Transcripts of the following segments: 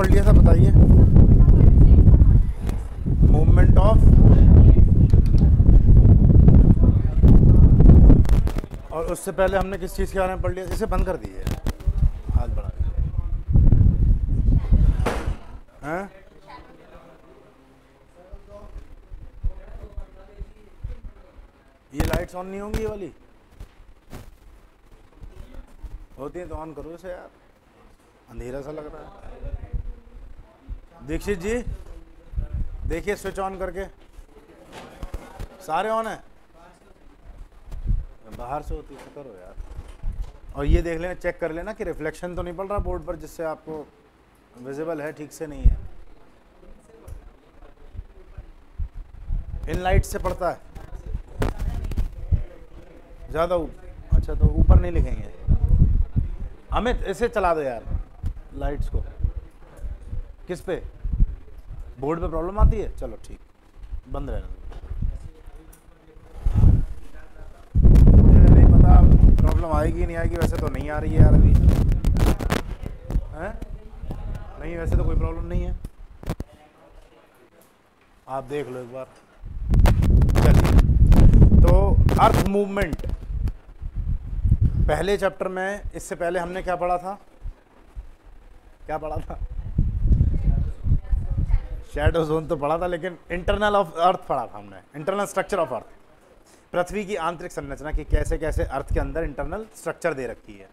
पढ़ लिया था, बताइए। मूवमेंट ऑफ़ और उससे पहले हमने किस चीज़ के बारे में पढ़ लिया? इसे बंद कर दीजिए। हाथ बढ़ा हैं? ये लाइट्स ऑन नहीं होंगी ये वाली? होती है तो ऑन करो इसे यार। अंधेरा सा लग रहा है। दीक्षित जी, देखिए स्विच ऑन करके। सारे ऑन है? बाहर से होती है करो यार। और ये देख लेना चेक कर लेना कि रिफ्लेक्शन तो नहीं पड़ रहा बोर्ड पर, जिससे आपको विजिबल है, ठीक से नहीं है। इन लाइट से पड़ता है। ज़्यादा अच्छा तो ऊपर नहीं लिखेंगे। अमित, इसे चला दो यार लाइट्स को। किस पे? बोर्ड पे प्रॉब्लम आती है? चलो ठीक। बंद रहना नहीं पता, प्रॉब्लम आएगी नहीं आएगी, वैसे तो नहीं आ रही है यार अभी। हैं? नहीं, वैसे तो कोई प्रॉब्लम नहीं है। आप देख लो एक बार। चलिए। तो अर्थ मूवमेंट। पहले चैप्टर में, इससे पहले हमने क्या पढ़ा था? क्या पढ़ा था? शेडो जोन तो पढ़ा था, लेकिन इंटरनल ऑफ़ अर्थ पढ़ा था हमने। इंटरनल स्ट्रक्चर ऑफ़ अर्थ पृथ्वी की आंतरिक संरचना की कैसे कैसे अर्थ के अंदर इंटरनल स्ट्रक्चर दे रखी है।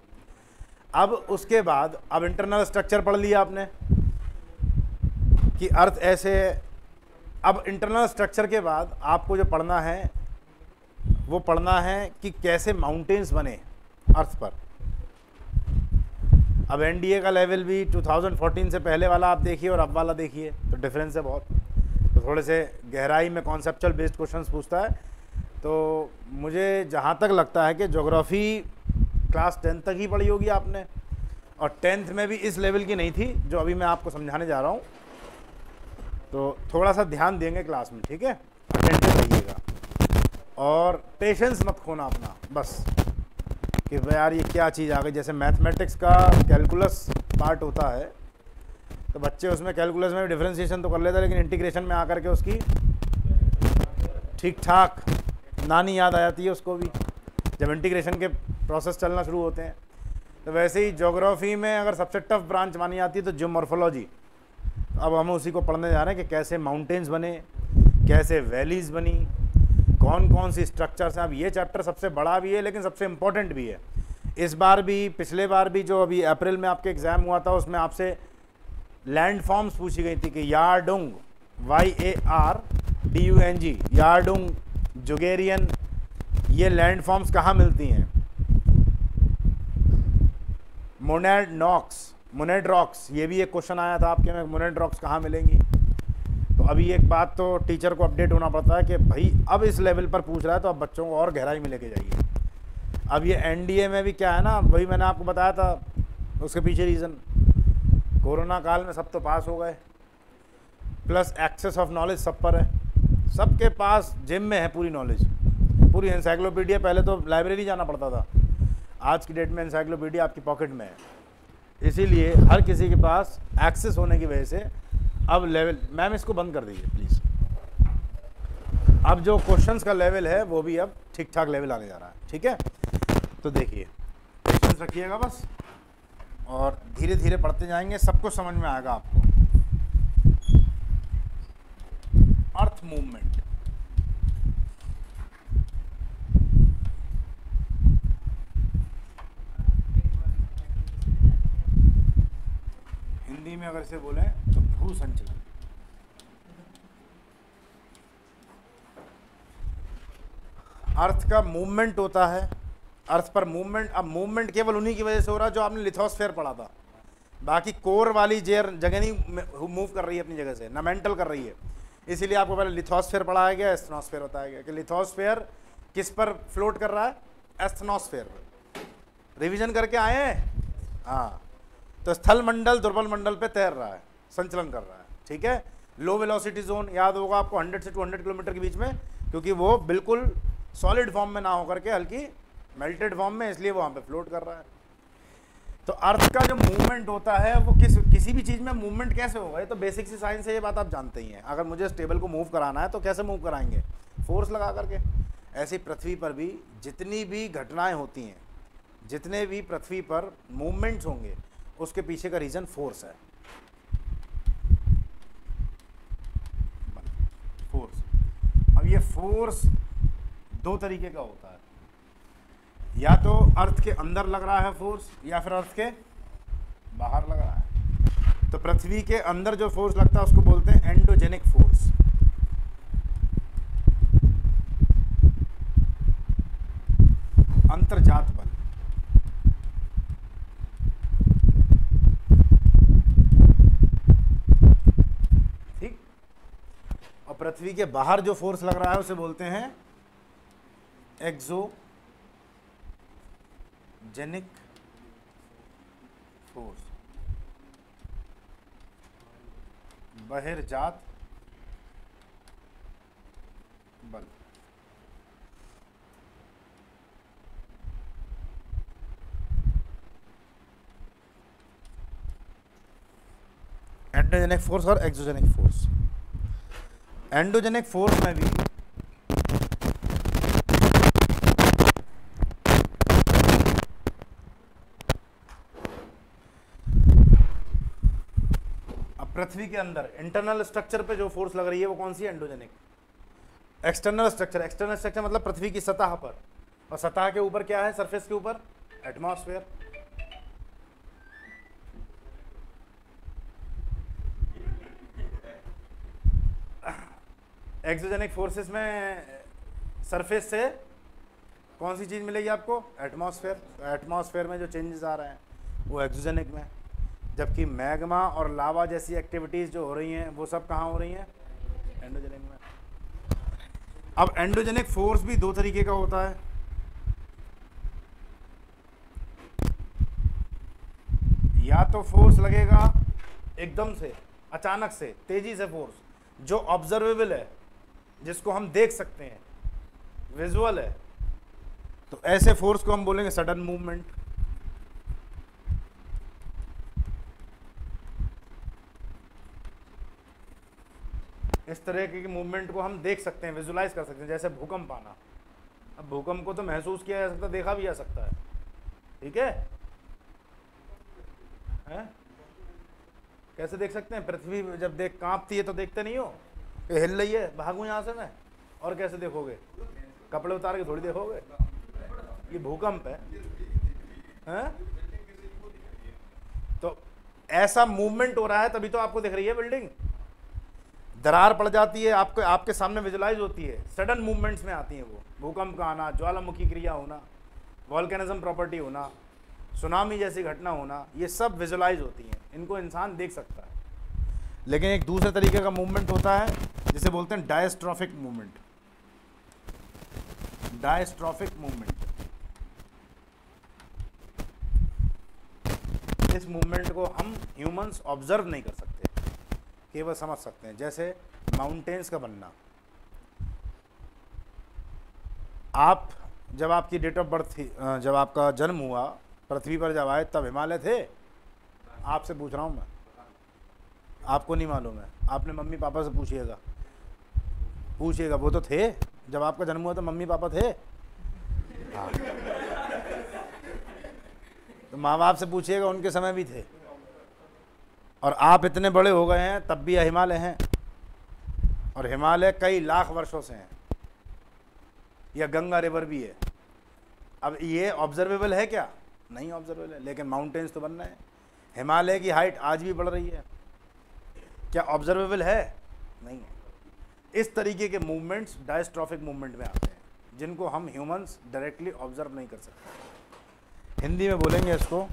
अब उसके बाद, अब इंटरनल स्ट्रक्चर पढ़ लिया आपने कि अर्थ ऐसे अब इंटरनल स्ट्रक्चर के बाद आपको जो पढ़ना है, वो पढ़ना है कि कैसे माउंटेन्स बने अर्थ पर। अब एनडीए का लेवल भी 2014 से पहले वाला आप देखिए और अब वाला देखिए तो डिफरेंस है बहुत। तो थोड़े से गहराई में कॉन्सेप्चुअल बेस्ड क्वेश्चन पूछता है। तो मुझे जहाँ तक लगता है कि जोग्राफ़ी क्लास टेंथ तक ही पढ़ी होगी आपने, और टेंथ में भी इस लेवल की नहीं थी, जो अभी मैं आपको समझाने जा रहा हूँ। तो थोड़ा सा ध्यान देंगे क्लास में, ठीक है? अटेंटिव रहिएगा और पेशेंस मत खोना अपना, बस। कि भाई यार ये क्या चीज़ आ गई? जैसे मैथमेटिक्स का कैलकुलस पार्ट होता है तो बच्चे उसमें कैलकुलस में भी डिफ्रेंसिएशन तो कर लेते हैं, लेकिन इंटीग्रेशन में आकर के उसकी ठीक ठाक नानी याद आ जाती है उसको भी, जब इंटीग्रेशन के प्रोसेस चलना शुरू होते हैं। तो वैसे ही जोग्राफ़ी में अगर सबसे टफ ब्रांच मानी जाती है तो जियोमॉर्फोलॉजी अब हम उसी को पढ़ने जा रहे हैं कि कैसे माउंटेन्स बने, कैसे वैलीज़ बनी कौन कौन सी स्ट्रक्चर्स हैं? अब ये चैप्टर सबसे बड़ा भी है, लेकिन सबसे इम्पोर्टेंट भी है। इस बार भी, पिछले बार भी, जो अभी अप्रैल में आपके एग्ज़ाम हुआ था, उसमें आपसे लैंड फॉर्म्स पूछी गई थी कि yardang Y A R D U N G yardang जुगेरियन ये लैंड फॉर्म्स कहाँ मिलती हैं? मोनेड नॉक्स मोनेड रॉक्स ये भी एक क्वेश्चन आया था आपके में मोनेड रॉक्स कहाँ मिलेंगी? तो अभी एक बात तो टीचर को अपडेट होना पड़ता है कि भाई, अब इस लेवल पर पूछ रहा है तो अब बच्चों को और गहराई में लेके जाइए। अब ये एनडीए में भी क्या है ना, वही मैंने आपको बताया था, उसके पीछे रीज़न कोरोना काल में सब तो पास हो गए। प्लस एक्सेस ऑफ़ नॉलेज सब पर है। सबके पास जिम में है पूरी नॉलेज पूरी इंसाइक्लोपीडिया पहले तो लाइब्रेरी जाना पड़ता था। आज की डेट में इंसाइक्लोपीडिया आपकी पॉकेट में है। इसीलिए हर किसी के पास एक्सेस होने की वजह से अब लेवल मैम इसको बंद कर दीजिए प्लीज़ अब जो क्वेश्चंस का लेवल है, वो भी अब ठीक ठाक लेवल आने जा रहा है, ठीक है? तो देखिए क्वेश्चंस रखिएगा बस, और धीरे धीरे पढ़ते जाएँगे सब कुछ समझ में आएगा आपको. अर्थ मूवमेंट हिंदी में अगर इसे बोलें तो भू संचलन अर्थ का मूवमेंट होता है। अर्थ पर मूवमेंट, अब मूवमेंट केवल उन्हीं की वजह से हो रहा है जो आपने लिथोस्फेयर पढ़ा था। बाकी कोर वाली जेयर जगह नहीं मूव कर रही है अपनी जगह से, ना मेंटल कर रही है। इसीलिए आपको पहले लिथोस्फेयर पढ़ाया गया, एस्थनोस्फेयर बताया गया कि लिथोस्फेयर किस पर फ्लोट कर रहा है? एस्थनोस्फेयर। पर रिविजन करके आए हैं? हाँ। तो स्थल मंडल दुर्बल मंडल पे तैर रहा है। संचलन कर रहा है। ठीक है? लो वेलोसिटी जोन याद होगा आपको 100 से 200 किलोमीटर के बीच में, क्योंकि वो बिल्कुल सॉलिड फॉर्म में ना होकर के हल्की मेल्टेड फॉर्म में, इसलिए वहाँ पे फ्लोट कर रहा है। तो अर्थ का जो मूवमेंट होता है, वो किस, किसी भी चीज़ में मूवमेंट कैसे होगा, ये तो बेसिक सी साइंस है, ये बात आप जानते ही हैं। अगर मुझे इस टेबल को मूव कराना है तो कैसे मूव कराएँगे? फोर्स लगा करके। ऐसी पृथ्वी पर भी जितनी भी घटनाएँ होती हैं, जितने भी पृथ्वी पर मूवमेंट्स होंगे, उसके पीछे का रीज़न फोर्स है। फोर्स अब ये फोर्स दो तरीके का होता है। या तो अर्थ के अंदर लग रहा है फोर्स या फिर अर्थ के बाहर लग रहा है। तो पृथ्वी के अंदर जो फोर्स लगता है, उसको बोलते हैं एंडोजेनिक फोर्स अंतर्जात बल ठीक और पृथ्वी के बाहर जो फोर्स लग रहा है, उसे बोलते हैं एक्सो जेनिक फोर्स बहिर्जात बल। एंडोजेनिक फोर्स और एक्सोजेनिक फोर्स एंडोजेनिक फोर्स में भी। पृथ्वी के अंदर इंटरनल स्ट्रक्चर पे जो फोर्स लग रही है वो कौन सी endogenic external structure external structure मतलब पृथ्वी की सतह पर। और सतह के ऊपर क्या है? सरफेस के ऊपर? एटमॉस्फेयर एक्सोजेनिक फोर्सेस में सरफेस से कौन सी चीज़ मिलेगी आपको? एटमॉस्फेयर एटमॉस्फेयर में जो चेंजेस आ रहे हैं, वो एक्सोजेनिक में। जबकि मैग्मा और लावा जैसी एक्टिविटीज़ जो हो रही हैं, वो सब कहाँ हो रही हैं? एंडोजेनिक में। अब एंडोजेनिक फोर्स भी दो तरीके का होता है। या तो फोर्स लगेगा एकदम से, अचानक से, तेज़ी से फोर्स जो ऑब्जर्वेबल है। जिसको हम देख सकते हैं। विजुअल है। तो ऐसे फोर्स को हम बोलेंगे सडन मूवमेंट इस तरह की मूवमेंट को हम देख सकते हैं विजुलाइज कर सकते हैं, जैसे भूकंप आना। अब भूकंप को तो महसूस किया जा सकता, देखा भी जा सकता है। ठीक है? हैं? कैसे देख सकते हैं? पृथ्वी जब देख, कांपती है तो देखते नहीं हो? ये हिल रही है, भागू यहाँ से मैं? और कैसे देखोगे? कपड़े उतार के थोड़ी देखोगे? ये भूकंप है। हैं? तो ऐसा मूवमेंट हो रहा है, तभी तो आपको दिख रही है बिल्डिंग दरार पड़ जाती है, आपको, आपके सामने विजुलाइज होती है। सडन मूवमेंट्स में आती हैं वो। भूकंप का आना, ज्वालामुखी क्रिया होना वॉल्केनिज्म प्रॉपर्टी होना सुनामी जैसी घटना होना, ये सब विजुलाइज होती हैं। इनको इंसान देख सकता है। लेकिन एक दूसरे तरीके का मूवमेंट होता है, जिसे बोलते हैं डायस्ट्रॉफिक मूवमेंट डायस्ट्रॉफिक मूवमेंट इस मूवमेंट को हम ह्यूमंस ऑब्ज़र्व नहीं कर सकते। केवल समझ सकते हैं, जैसे माउंटेन्स का बनना। आप, जब आपकी डेट ऑफ़ बर्थ थी जब आपका जन्म हुआ, पृथ्वी पर जब आए, तब हिमालय थे? आपसे पूछ रहा हूँ मैं। आपको नहीं मालूम है। आपने मम्मी पापा से पूछिएगा। पूछिएगा, वो तो थे। जब आपका जन्म हुआ तो मम्मी पापा थे। हाँ। तो माँ बाप से पूछिएगा, उनके समय भी थे। और आप इतने बड़े हो गए हैं, तब भी हिमालय हैं। और हिमालय कई लाख वर्षों से हैं। या गंगा रिवर भी है। अब ये ऑब्जर्वेबल है क्या? नहीं ऑब्जर्वेबल है, लेकिन माउंटेन्स तो बनना है। हिमालय की हाइट आज भी बढ़ रही है। क्या ऑब्जर्वेबल है? नहीं है। इस तरीके के मूवमेंट्स डायस्ट्रॉफिक मूवमेंट में आते हैं जिनको हम ह्यूमंस डायरेक्टली ऑब्ज़र्व नहीं कर सकते। हिंदी में बोलेंगे इसको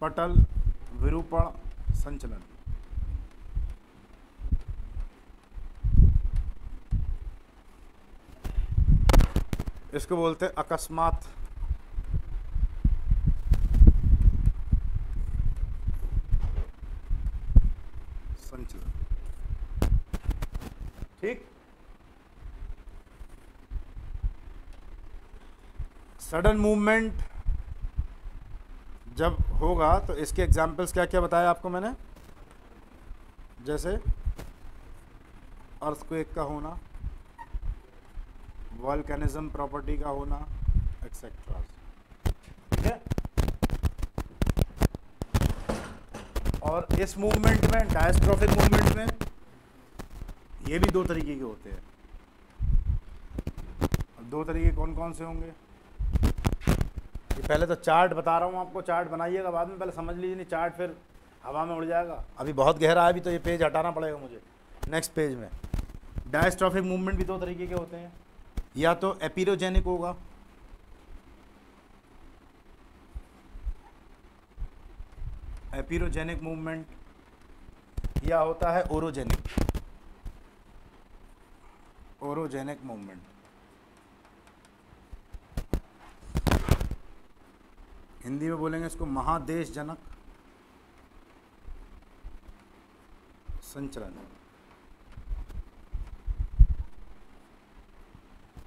पटल विरूपण संचलन। इसको बोलते हैं अकस्मात संचलन ठीक? सडन मूवमेंट जब होगा तो इसके एग्जाम्पल्स क्या क्या बताया आपको मैंने? जैसे अर्थक्वेक का होना वॉल्केनिज्म प्रॉपर्टी का होना एक्सेट्रा ठीक है? और इस मूवमेंट में डायस्ट्रॉफिक मूवमेंट में ये भी दो तरीके के होते हैं। दो तरीके कौन कौन से होंगे? ये पहले तो चार्ट बता रहा हूँ आपको, चार्ट बनाइएगा, बाद में पहले समझ लीजिए, नहीं चार्ट फिर हवा में उड़ जाएगा। अभी बहुत गहरा है, अभी तो ये पेज हटाना पड़ेगा मुझे नेक्स्ट पेज में। डायस्ट्रॉफिक मूवमेंट भी दो तरीके के होते हैं। या तो एपिरोजेनिक होगा। एपीरोजेनिक मूवमेंट या होता है ओरोजेनिक ओरोजेनिक मूवमेंट हिंदी में बोलेंगे इसको महादेश जनक संचलन।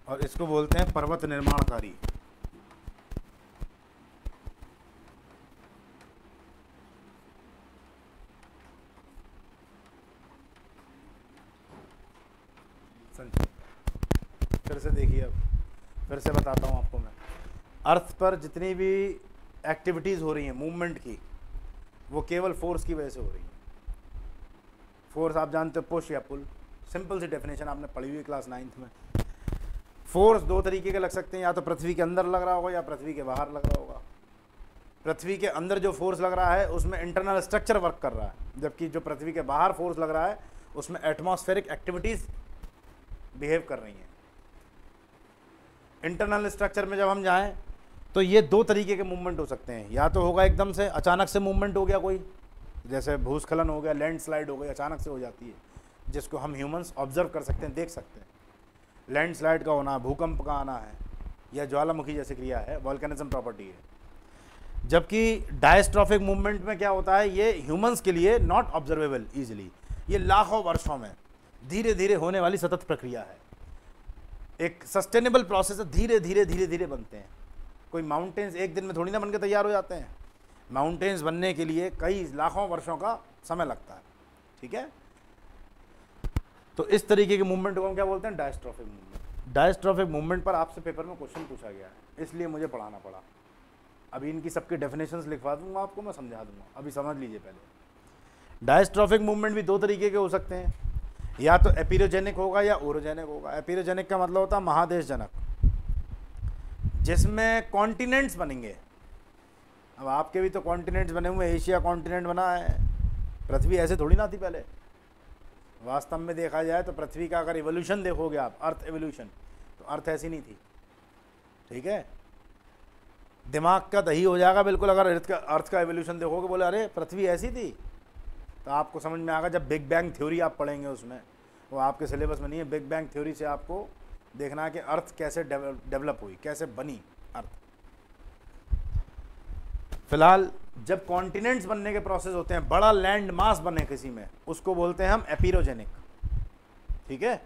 और इसको बोलते हैं पर्वत निर्माणकारी फिर से देखिए अब फिर से बताता हूँ आपको मैं। अर्थ पर जितनी भी एक्टिविटीज़ हो रही हैं मूवमेंट की, वो केवल फोर्स की वजह से हो रही है। फोर्स आप जानते हो पुश या पुल सिंपल सी डेफिनेशन आपने पढ़ी हुई क्लास नाइन्थ में। फोर्स दो तरीके के लग सकते हैं, या तो पृथ्वी के अंदर लग रहा होगा, या पृथ्वी के बाहर लग रहा होगा। पृथ्वी के अंदर जो फोर्स लग रहा है, उसमें इंटरनल स्ट्रक्चर वर्क कर रहा है। जबकि जो पृथ्वी के बाहर फोर्स लग रहा है, उसमें एटमॉस्फेरिक एक्टिविटीज़ बिहेव कर रही हैं। इंटरनल स्ट्रक्चर में जब हम जाएँ तो ये दो तरीके के मूवमेंट हो सकते हैं। या तो होगा एकदम से अचानक से मूवमेंट हो गया कोई, जैसे भूस्खलन हो गया लैंडस्लाइड हो गई, अचानक से हो जाती है, जिसको हम ह्यूमंस ऑब्ज़र्व कर सकते हैं, देख सकते हैं। लैंडस्लाइड का होना, भूकंप का आना है, या ज्वालामुखी जैसी क्रिया है वॉल्केनिज्म प्रॉपर्टी है। जबकि डायस्ट्रॉफिक मूवमेंट में क्या होता है, ये ह्यूमंस के लिए नॉट ऑब्जर्वेबल ईजिली ये लाखों वर्षों में धीरे धीरे होने वाली सतत प्रक्रिया है। एक सस्टेनेबल प्रोसेस है, धीरे धीरे धीरे धीरे बनते हैं। कोई माउंटेन्स एक दिन में थोड़ी ना बन के तैयार हो जाते हैं। माउंटेन्स बनने के लिए कई लाखों वर्षों का समय लगता है। ठीक है? तो इस तरीके के मूवमेंट को हम क्या बोलते हैं? डायस्ट्रॉफिक मूवमेंट डायस्ट्रॉफिक मूवमेंट पर आपसे पेपर में क्वेश्चन पूछा गया है। इसलिए मुझे पढ़ाना पड़ा। अभी इनकी सबके डेफिनेशंस लिखवा दूँगा आपको, मैं समझा दूँगा। अभी समझ लीजिए पहले। डायस्ट्रॉफिक मूवमेंट भी दो तरीके के हो सकते हैं। या तो एपिरोजेनिक होगा या ओरोजेनिक होगा। एपिरोजेनिक का मतलब होता है महादेश जनक जिसमें कॉन्टिनेंट्स बनेंगे। अब आपके भी तो कॉन्टिनेंट्स बने हुए एशिया कॉन्टिनेंट बना है। पृथ्वी ऐसे थोड़ी ना थी पहले। वास्तव में देखा जाए तो पृथ्वी का अगर एवोल्यूशन देखोगे आप अर्थ एवोल्यूशन तो अर्थ ऐसी नहीं थी। ठीक है? दिमाग का दही हो जाएगा बिल्कुल अगर अर्थ का अर्थ का एवोल्यूशन देखोगे, बोले, अरे, पृथ्वी ऐसी थी। तो आपको समझ में आएगा जब बिग बैंग थ्योरी आप पढ़ेंगे उसमें, वो आपके सिलेबस में नहीं है बिग बैंग थ्योरी से आपको देखना है कि अर्थ कैसे डेवलप हुई, कैसे बनी अर्थ फ़िलहाल जब कॉन्टिनेंट्स बनने के प्रोसेस होते हैं, बड़ा लैंड मास बने किसी में, उसको बोलते हैं हम एपिरोजेनिक ठीक है?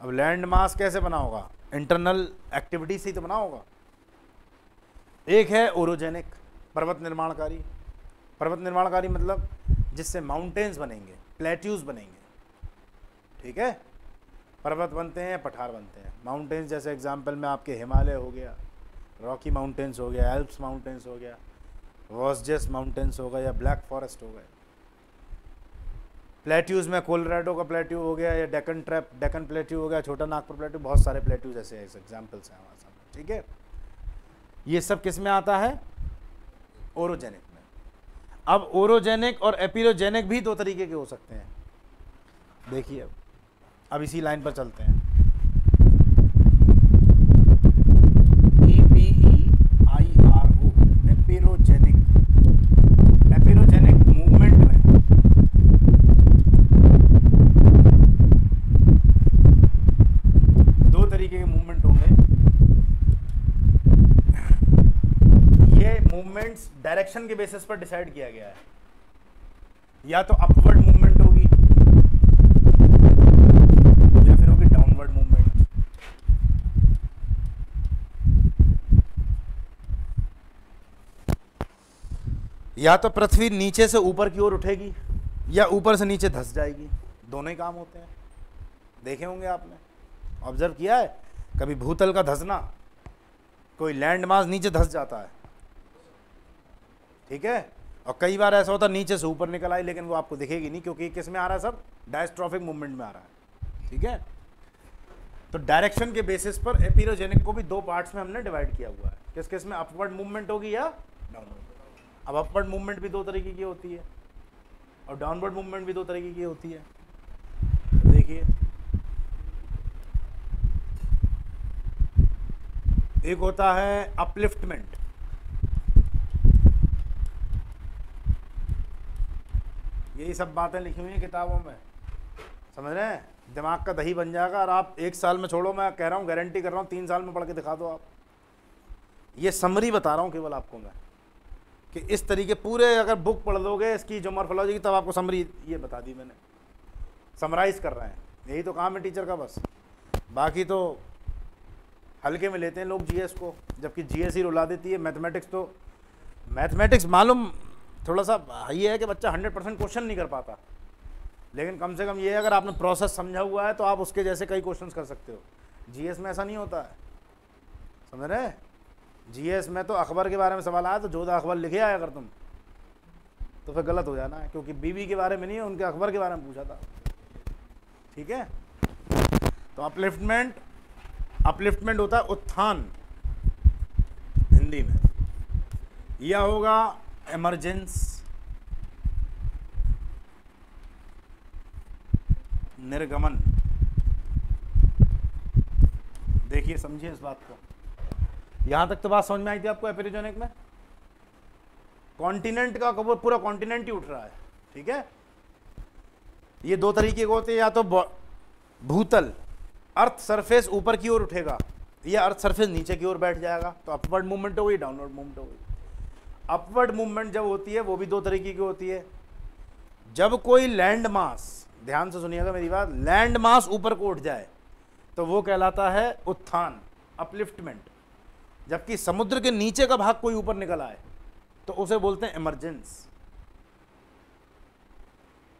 अब लैंड मास कैसे बना होगा? इंटरनल एक्टिविटी से ही तो बना होगा। एक है ओरोजेनिक पर्वत निर्माणकारी। पर्वत निर्माणकारी मतलब जिससे माउंटेन्स बनेंगे प्लेट्यूज बनेंगे। ठीक है? पर्वत बनते हैं, पठार बनते हैं। माउंटेन्स जैसे एग्जांपल में आपके हिमालय हो गया रॉकी माउंटेन्स हो गया एल्प्स माउंटेन्स हो गया वॉसजेस माउंटेन्स हो गया या ब्लैक फॉरेस्ट हो गए। प्लेट्यूज में कोलराडो का प्लेट्यू हो गया, या डेकन ट्रैप डेकन प्लेट्यू हो गया, छोटा नागपुर प्लेट्यू बहुत सारे प्लेट्यूज ऐसे एग्जाम्पल्स हैं हमारे सामने। ठीक है? ये सब किसमें आता है? ओरोजेनिक अब ओरोजेनिक और एपिरोजेनिक भी दो तरीके के हो सकते हैं। देखिए अब अब इसी लाइन पर चलते हैं। डायरेक्शन के बेसिस पर डिसाइड किया गया है। या तो अपवर्ड मूवमेंट होगी, या फिर होगी डाउनवर्ड मूवमेंट। या तो पृथ्वी नीचे से ऊपर की ओर उठेगी, या ऊपर से नीचे धस जाएगी। दोनों ही काम होते हैं। देखे होंगे आपने। ऑब्ज़र्व किया है? कभी भूतल का धसना, कोई लैंड मास नीचे धस जाता है। ठीक है? और कई बार ऐसा होता, नीचे से ऊपर निकल आई, लेकिन वो आपको दिखेगी नहीं, क्योंकि किसमें आ रहा है सब? डायस्ट्रॉफिक मूवमेंट में आ रहा है। ठीक है? तो डायरेक्शन के बेसिस पर एपिरोजेनिक को भी दो पार्ट्स में हमने डिवाइड किया हुआ है। किस किसमें? अपवर्ड मूवमेंट होगी या डाउनवर्ड अब अपवर्ड मूवमेंट भी दो तरीके की होती है, और डाउनवर्ड मूवमेंट भी दो तरीके की होती है। देखिए। एक होता है अपलिफ्टमेंट यही सब बातें लिखी हुई हैं किताबों में। समझ रहे हैं? दिमाग का दही बन जाएगा और आप एक साल में छोड़ो, मैं कह रहा हूँ गारंटी कर रहा हूँ, तीन साल में पढ़ के दिखा दो आप। ये समरी बता रहा हूँ केवल आपको मैं, कि इस तरीके पूरे अगर बुक पढ़ लोगे, इसकी जो मॉर्फोलॉजी की तब आपको समरी ये बता दी मैंने। समराइज कर रहे हैं। यही तो काम है टीचर का बस। बाकी तो हल्के में लेते हैं लोग जीएस को, जबकि जीएस ही रुला देती है। मैथमेटिक्स तो मैथमेटिक्स मालूम थोड़ा सा ये है कि बच्चा हंड्रेड परसेंट क्वेश्चन नहीं कर पाता। लेकिन कम से कम ये अगर आपने प्रोसेस समझा हुआ है तो आप उसके जैसे कई क्वेश्चंस कर सकते हो। जीएस में ऐसा नहीं होता है। समझ रहे जीएस में तो अखबार के बारे में सवाल आया तो जोधा अखबार लिखे आया अगर तुम तो फिर गलत हो जाना है, क्योंकि बीबी के बारे में नहीं है, उनके अखबार के बारे में पूछा था। ठीक है? तो अपलिफ्टमेंट अपलिफ्टमेंट होता है उत्थान, हिंदी में। यह होगा इमरजेंस निर्गमन। देखिए, समझिए इस बात को। यहाँ तक तो बात समझ में आई थी आपको एपेरिजोनिक में? कॉन्टिनेंट का पूरा कॉन्टिनेंट ही उठ रहा है, ठीक है? ये दो तरीके के होते हैं, या तो भूतल, अर्थ सरफेस ऊपर की ओर उठेगा, या अर्थ सरफेस नीचे की ओर बैठ जाएगा तो अपवर्ड मूवमेंट हो गई, डाउनवर्ड मूवमेंट हो गई। अपवर्ड मूवमेंट जब होती है, वो भी दो तरीके की होती है। जब कोई लैंड मास ध्यान से सुनिएगा मेरी बात लैंड मास ऊपर को उठ जाए तो वो कहलाता है उत्थान अपलिफ्टमेंट जबकि समुद्र के नीचे का भाग कोई ऊपर निकल आए तो उसे बोलते हैं इमरजेंस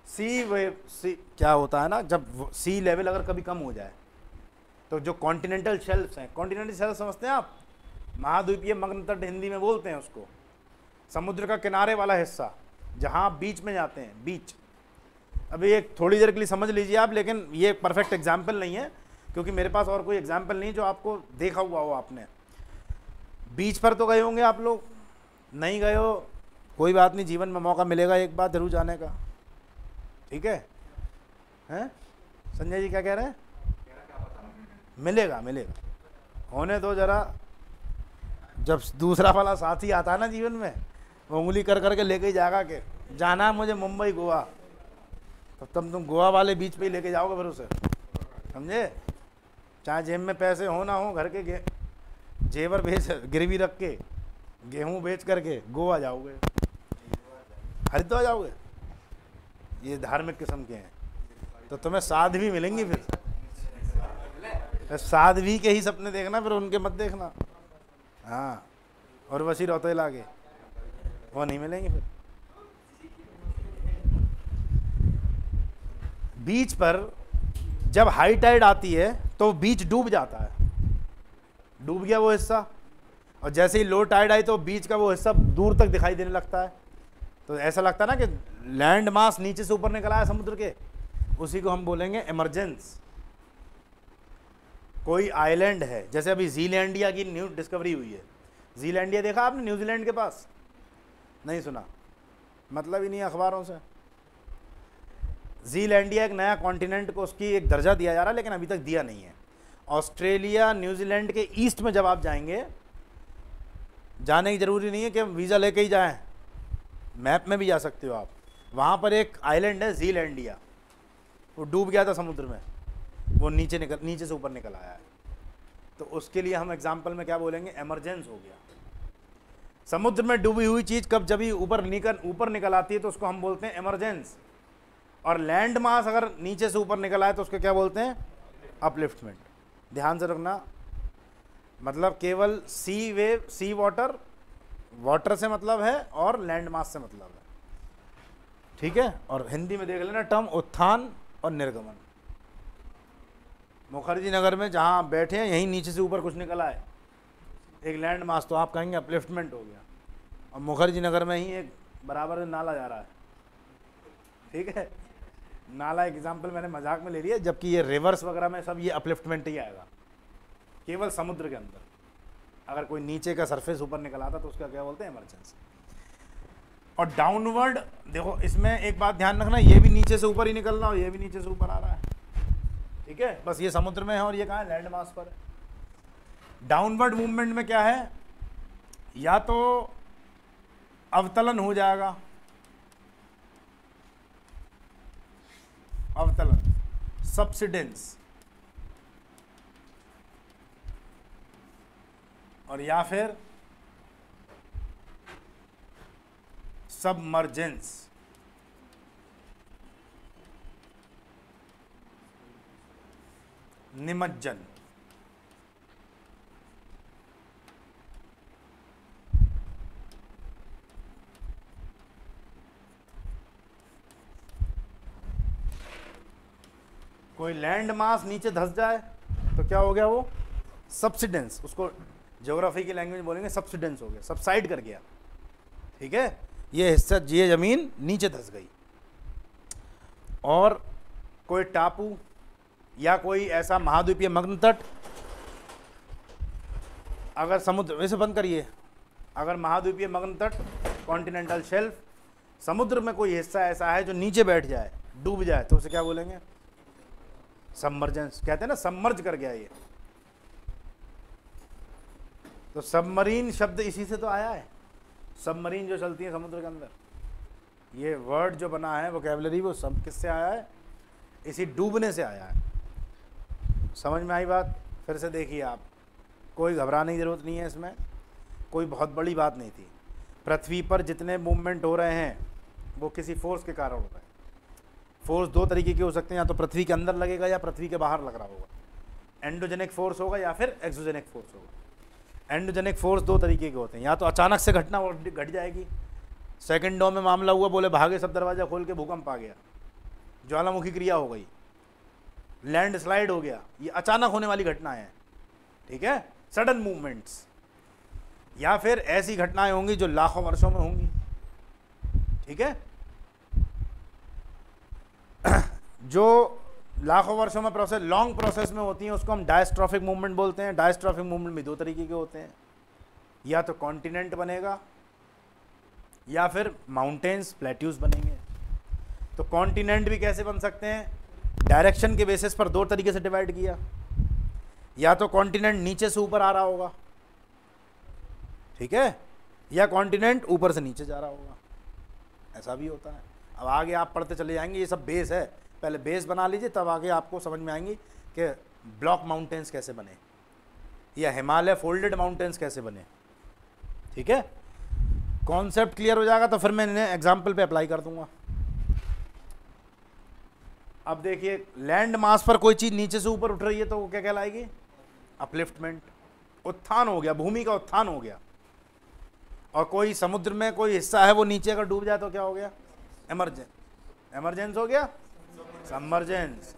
सी वेव सी क्या होता है ना, जब सी लेवल अगर कभी कम हो जाए तो जो कॉन्टिनेंटल शेल्फ्स हैं कॉन्टिनेंटल शेल्फ समझते हैं आप? महाद्वीपीय मग्न तट हिंदी में बोलते हैं उसको। समुद्र का किनारे वाला हिस्सा, जहाँ बीच में जाते हैं, बीच। अभी एक थोड़ी देर के लिए समझ लीजिए आप, लेकिन ये परफेक्ट एग्ज़ाम्पल नहीं है, क्योंकि मेरे पास और कोई एग्ज़ाम्पल नहीं जो आपको देखा हुआ हो आपने। बीच पर तो गए होंगे आप लोग, नहीं गए हो, कोई बात नहीं, जीवन में मौका मिलेगा एक बार ज़रूर जाने का। ठीक है? हैं? संजय जी क्या कह रहे हैं? मिलेगा मिलेगा। होने दो जरा, जब दूसरा वाला साथी आता है ना जीवन में उंगली कर करके लेके जाएगा के, जाना है मुझे मुंबई, गोवा। तो तब तुम गोवा वाले बीच पे ही लेके जाओगे फिर उसे। समझे? चाहे जेब में पैसे हो ना हो, घर के गे, जेवर बेच गिरवी रख के, गेहूँ बेच करके गोवा जाओगे। हरिद्वार जाओगे? ये धार्मिक किस्म के हैं। तो तुम्हें साध्वी मिलेंगी फिर। साध्वी के ही सपने देखना, फिर उनके मत देखना। हाँ और वसी रोते लागे वो नहीं मिलेंगे फिर? बीच पर जब हाई टाइड आती है तो बीच डूब जाता है। डूब गया वो हिस्सा। और जैसे ही लो टाइड आई तो बीच का वो हिस्सा दूर तक दिखाई देने लगता है। तो ऐसा लगता है ना कि लैंड मास नीचे से ऊपर निकला है समुद्र के। उसी को हम बोलेंगे इमरजेंस कोई आइलैंड है, जैसे अभी जीलैंडिया की न्यू डिस्कवरी हुई है। जीलैंडिया देखा आपने न्यूजीलैंड के पास? नहीं सुना। मतलब ही नहीं अखबारों से। जीलैंडिया एक नया कॉन्टिनेंट को उसकी एक दर्जा दिया जा रहा है, लेकिन अभी तक दिया नहीं है। ऑस्ट्रेलिया, न्यूजीलैंड के ईस्ट में जब आप जाएँगे, जाने की ज़रूरी नहीं है कि वीज़ा लेके ही जाएँ। मैप में भी जा सकते हो आप। वहाँ पर एक आइलैंड है जीलैंडिया वो डूब गया था समुद्र में। वो नीचे निकल, नीचे से ऊपर निकल आया है। तो उसके लिए हम एग्ज़ाम्पल में क्या बोलेंगे? एमरजेंस हो गया। समुद्र में डूबी हुई चीज़ कब जब ऊपर निकल ऊपर निकल आती है तो उसको हम बोलते हैं एमरजेंस और लैंड मास अगर नीचे से ऊपर निकल आए तो उसको क्या बोलते हैं? अपलिफ्टमेंट ध्यान से रखना। मतलब केवल sea wave sea water water से मतलब है और लैंड मास से मतलब है। ठीक है? और हिंदी में देख लेना टर्म उत्थान और निर्गमन। मुखर्जी नगर में जहाँ बैठे हैं, यहीं नीचे से ऊपर कुछ निकला है एक लैंड मास तो आप कहेंगे अपलिफ्टमेंट हो गया। और मुखर्जी नगर में ही एक बराबर नाला जा रहा है। ठीक है? नाला एग्ज़ाम्पल मैंने मज़ाक में ले लिया, जबकि ये रिवर्स वगैरह में सब ये अपलिफ्टमेंट ही आएगा। केवल समुद्र के अंदर। अगर कोई नीचे का सरफेस ऊपर निकल आता तो उसका क्या बोलते हैं? इमरजेंसी और डाउनवर्ड देखो, इसमें एक बात ध्यान रखना, ये भी नीचे से ऊपर ही निकल रहा और ये भी नीचे से ऊपर आ रहा है। ठीक है? बस ये समुद्र में है और ये कहाँ है? लैंड मास पर। है डाउनवर्ड मूवमेंट में क्या है? या तो अवतलन हो जाएगा। अवतलन सब्सिडेंस और या फिर सबमर्जेंस निमज्जन। कोई लैंड मास नीचे धस जाए तो क्या हो गया वो? सब्सिडेंस उसको ज्योग्राफी की लैंग्वेज बोलेंगे सब्सिडेंस हो गया सबसाइड कर गया। ठीक है? ये हिस्सा, ये ज़मीन नीचे धस गई। और कोई टापू या कोई ऐसा महाद्वीपीय मग्न तट, अगर समुद्र, वैसे बंद करिए। अगर महाद्वीपीय मग्न तट कॉन्टिनेंटल शेल्फ समुद्र में कोई हिस्सा ऐसा है जो नीचे बैठ जाए, डूब जाए तो उसे क्या बोलेंगे? सबमर्जेंस कहते हैं ना सबमर्ज कर गया ये तो सबमरीन शब्द इसी से तो आया है। सबमरीन जो चलती है समुद्र के अंदर, ये वर्ड जो बना है वोकेबलरी वो सब किससे आया है? इसी डूबने से आया है। समझ में आई बात? फिर से देखिए आप। कोई घबराने की ज़रूरत नहीं है इसमें। कोई बहुत बड़ी बात नहीं थी। पृथ्वी पर जितने मूवमेंट हो रहे हैं, वो किसी फोर्स के कारण हो रहे हैं। फोर्स दो तरीके के हो सकते हैं, या तो पृथ्वी के अंदर लगेगा या पृथ्वी के बाहर लग रहा होगा। एंडोजेनिक फोर्स होगा या फिर एक्सोजेनिक फोर्स होगा। एंडोजेनिक फोर्स दो तरीके के होते हैं, या तो अचानक से घटना घट जाएगी। सेकेंड डो में मामला हुआ, बोले भागे, सब दरवाज़ा खोल के भूकंप आ गया। ज्वालामुखी क्रिया हो गई। लैंड स्लाइड हो गया। ये अचानक होने वाली घटनाएँ हैं। ठीक है? Sudden movements. या फिर ऐसी घटनाएँ होंगी जो लाखों वर्षों में होंगी। ठीक है? जो लाखों वर्षों में प्रोसेस लॉन्ग प्रोसेस में होती हैं, उसको हम डायस्ट्रॉफिक मूवमेंट बोलते हैं। डायस्ट्रॉफिक मूवमेंट में दो तरीके के होते हैं। या तो कॉन्टिनेंट बनेगा, या फिर माउंटेन्स प्लेट्यूज बनेंगे। तो कॉन्टिनेंट भी कैसे बन सकते हैं? डायरेक्शन के बेसिस पर दो तरीके से डिवाइड किया। या तो कॉन्टिनेंट नीचे से ऊपर आ रहा होगा। ठीक है? या कॉन्टिनेंट ऊपर से नीचे जा रहा होगा। ऐसा भी होता है। अब आगे आप पढ़ते चले जाएँगे, ये सब बेस है। पहले बेस बना लीजिए, तब आगे आपको समझ में आएँगी कि ब्लॉक माउंटेन्स कैसे बने। या हिमालय फोल्डेड माउंटेन्स कैसे बने। ठीक है? कॉन्सेप्ट क्लियर हो जाएगा तो फिर मैं इन्हें एग्ज़ाम्पल पे अप्लाई कर दूँगा। अब देखिए लैंड मास पर कोई चीज़ नीचे से ऊपर उठ रही है तो वो क्या कहलाएगी? अपलिफ्टमेंट उत्थान हो गया, भूमि का उत्थान हो गया। और कोई समुद्र में कोई हिस्सा है, वो नीचे अगर डूब जाए तो क्या हो गया? एमरजेंस एमरजेंस हो गया? सबमर्जेंस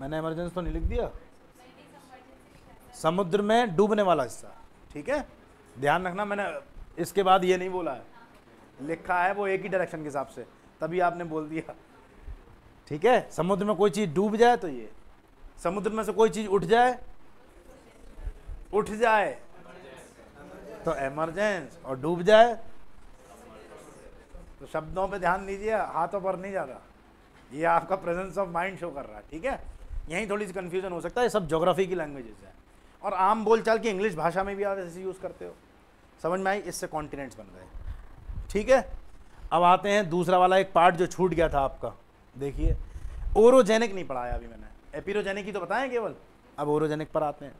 मैंने एमरजेंस तो नहीं लिख दिया। समुद्र में डूबने वाला हिस्सा। ठीक है? ध्यान रखना, मैंने इसके बाद ये नहीं बोला है। लिखा है वो एक ही डायरेक्शन के हिसाब से। तभी आपने बोल दिया। ठीक है? समुद्र में कोई चीज़ डूब जाए तो ये। समुद्र में से कोई चीज़ उठ जाए उठ जाए। तो एमरजेंस और डूब जाए तो शब्दों पे ध्यान दीजिए, हाथों पर नहीं जा रहा ये आपका प्रेजेंस ऑफ़ माइंड शो कर रहा है, ठीक है? यहीं थोड़ी सी कन्फ्यूज़न हो सकता है, ये सब जोग्राफी की लैंग्वेजेस है। और आम बोलचाल की इंग्लिश भाषा में भी आप ऐसे यूज़ करते हो। समझ में आई? इससे कॉन्टिनेंट्स बन गए। ठीक है? अब आते हैं, दूसरा वाला एक पार्ट जो छूट गया था आपका। देखिए ओरोजेनिक नहीं पढ़ाया अभी मैंने। एपिरोजेनिक ही तो बताएँ केवल। अब ओरोजेनिक पर आते हैं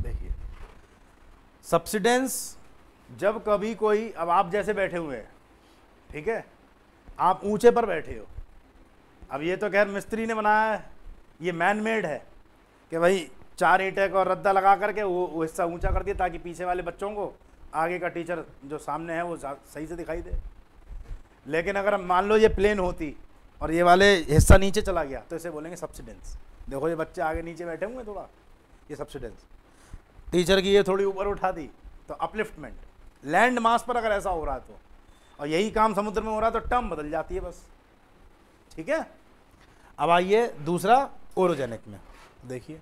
देखिए सब्सिडेंस जब कभी कोई, अब आप जैसे बैठे हुए हैं, ठीक है? आप ऊँचे पर बैठे हो। अब ये तो खैर मिस्त्री ने बनाया है, ये मैन मेड है, कि भाई चार ईंटे को रद्दा लगा करके वो वो हिस्सा ऊँचा कर दिया ताकि पीछे वाले बच्चों को आगे का टीचर जो सामने है वो सही से दिखाई दे। लेकिन अगर मान लो ये प्लेन होती और ये वाले हिस्सा नीचे चला गया तो इसे बोलेंगे सब्सिडेंस देखो ये बच्चे आगे नीचे बैठे हुए थोड़ा, ये सब्सिडेंस टीचर की ये थोड़ी ऊपर उठा दी तो अपलिफ्टमेंट लैंड मास पर अगर ऐसा हो रहा तो। और यही काम समुद्र में हो रहा है तो टर्म बदल जाती है बस। ठीक है? अब आइए दूसरा ओरोजेनिक में। देखिए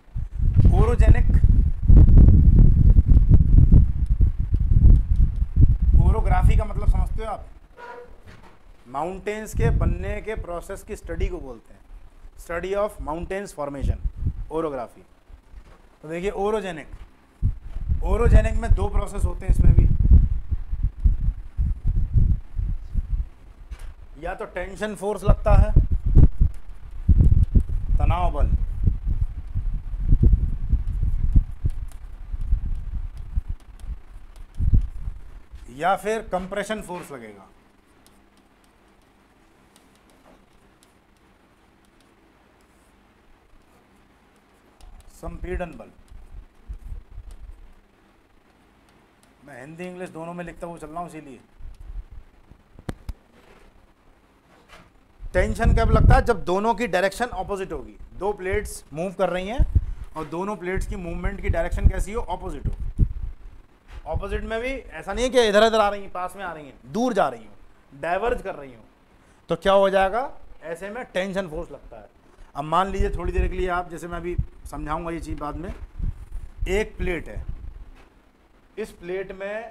ओरोजेनिक ओरोग्राफी का मतलब समझते हो आप? माउंटेन्स के बनने के प्रोसेस की स्टडी को बोलते हैं। Study of mountains formation orography तो देखिए ओरोजेनिक ओरोजेनिक में दो प्रोसेस होते हैं इसमें भी। या तो टेंशन फोर्स लगता है, तनाव बल। या फिर कंप्रेशन फोर्स लगेगा। संपीड़न बल। मैं हिंदी, इंग्लिश दोनों में लिखता हुआ चल रहा हूँ इसीलिए। टेंशन कब लगता है? जब दोनों की डायरेक्शन ऑपोजिट होगी। दो प्लेट्स मूव कर रही हैं और दोनों प्लेट्स की मूवमेंट की डायरेक्शन कैसी हो? ऑपोजिट हो। ऑपोजिट में भी ऐसा नहीं है कि इधर इधर आ रही हैं, पास में आ रही हैं, दूर जा रही हूँ डाइवर्ज कर रही हूँ। तो क्या हो जाएगा? ऐसे में टेंशन फोर्स लगता है। अब मान लीजिए थोड़ी देर के लिए आप, जैसे मैं अभी समझाऊँगा ये चीज़ बाद में, एक प्लेट है। इस प्लेट में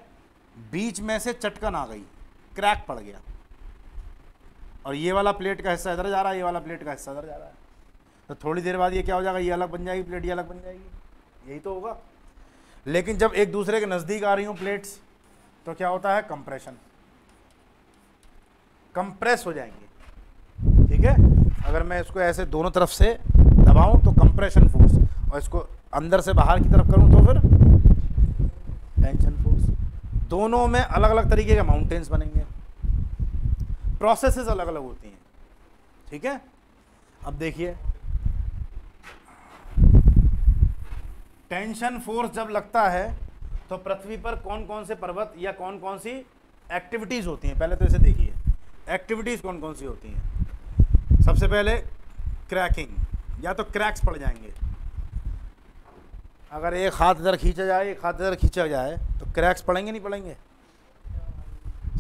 बीच में से चटकन आ गई, क्रैक पड़ गया। और ये वाला प्लेट का हिस्सा इधर जा रहा है, ये वाला प्लेट का हिस्सा इधर जा रहा है। तो थोड़ी देर बाद ये क्या हो जाएगा? ये अलग बन जाएगी, प्लेट ये अलग बन जाएगी। यही तो होगा। लेकिन जब एक दूसरे के नज़दीक आ रही हूँ प्लेट्स तो क्या होता है? कंप्रेशन। कंप्रेस हो जाएँगे। ठीक है? अगर मैं इसको ऐसे दोनों तरफ़ से दबाऊं तो कंप्रेशन फोर्स, और इसको अंदर से बाहर की तरफ़ करूँ तो फिर टेंशन फोर्स दोनों में अलग अलग तरीके के माउंटेन्स बनेंगे। प्रोसेसेस अलग अलग होती हैं। ठीक है? अब देखिए। टेंशन फोर्स जब लगता है तो पृथ्वी पर कौन कौन से पर्वत या कौन कौन सी एक्टिविटीज़ होती हैं? पहले तो इसे देखिए। एक्टिविटीज़ कौन कौन सी होती हैं? सबसे पहले क्रैकिंग या तो क्रैक्स पड़ जाएँगे। अगर एक हाथ इधर खींचा जाए, एक हाथ इधर खींचा जाए तो क्रैक्स पड़ेंगे, नहीं पड़ेंगे?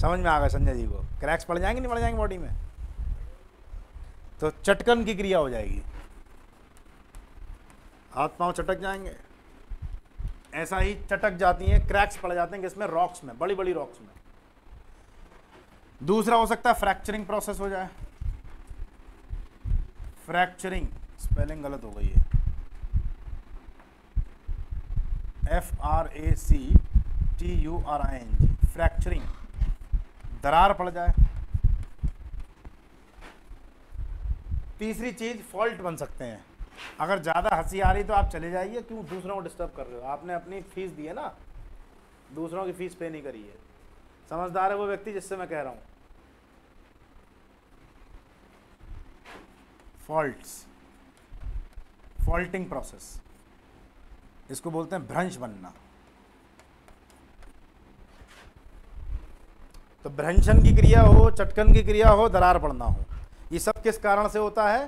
समझ में आ गया संजय जी को? क्रैक्स पड़ जाएँगे, नहीं पड़ जाएँगे बॉडी में? तो चटकन की क्रिया हो जाएगी। हाथ पाँव चटक जाएँगे। ऐसा ही चटक जाती हैं क्रैक्स पड़ जाते हैं किसमें? रॉक्स में बड़ी बड़ी रॉक्स में। दूसरा हो सकता है फ्रैक्चरिंग प्रोसेस हो जाए। फ्रैक्चरिंग स्पेलिंग गलत हो गई है। F R A C T U R I N G fracturing दरार पड़ जाए। तीसरी चीज़ फॉल्ट बन सकते हैं। अगर ज़्यादा हँसी आ रही तो आप चले जाइए, क्यों दूसरों को डिस्टर्ब कर रहे हो? आपने अपनी फ़ीस दी है ना? दूसरों की फ़ीस पे नहीं करी है। समझदार है वो व्यक्ति जिससे मैं कह रहा हूँ। फॉल्ट्स फॉल्टिंग प्रोसेस इसको बोलते हैं भ्रंश बनना। तो भ्रंशन की क्रिया हो, चटकन की क्रिया हो, दरार पड़ना हो, ये सब किस कारण से होता है?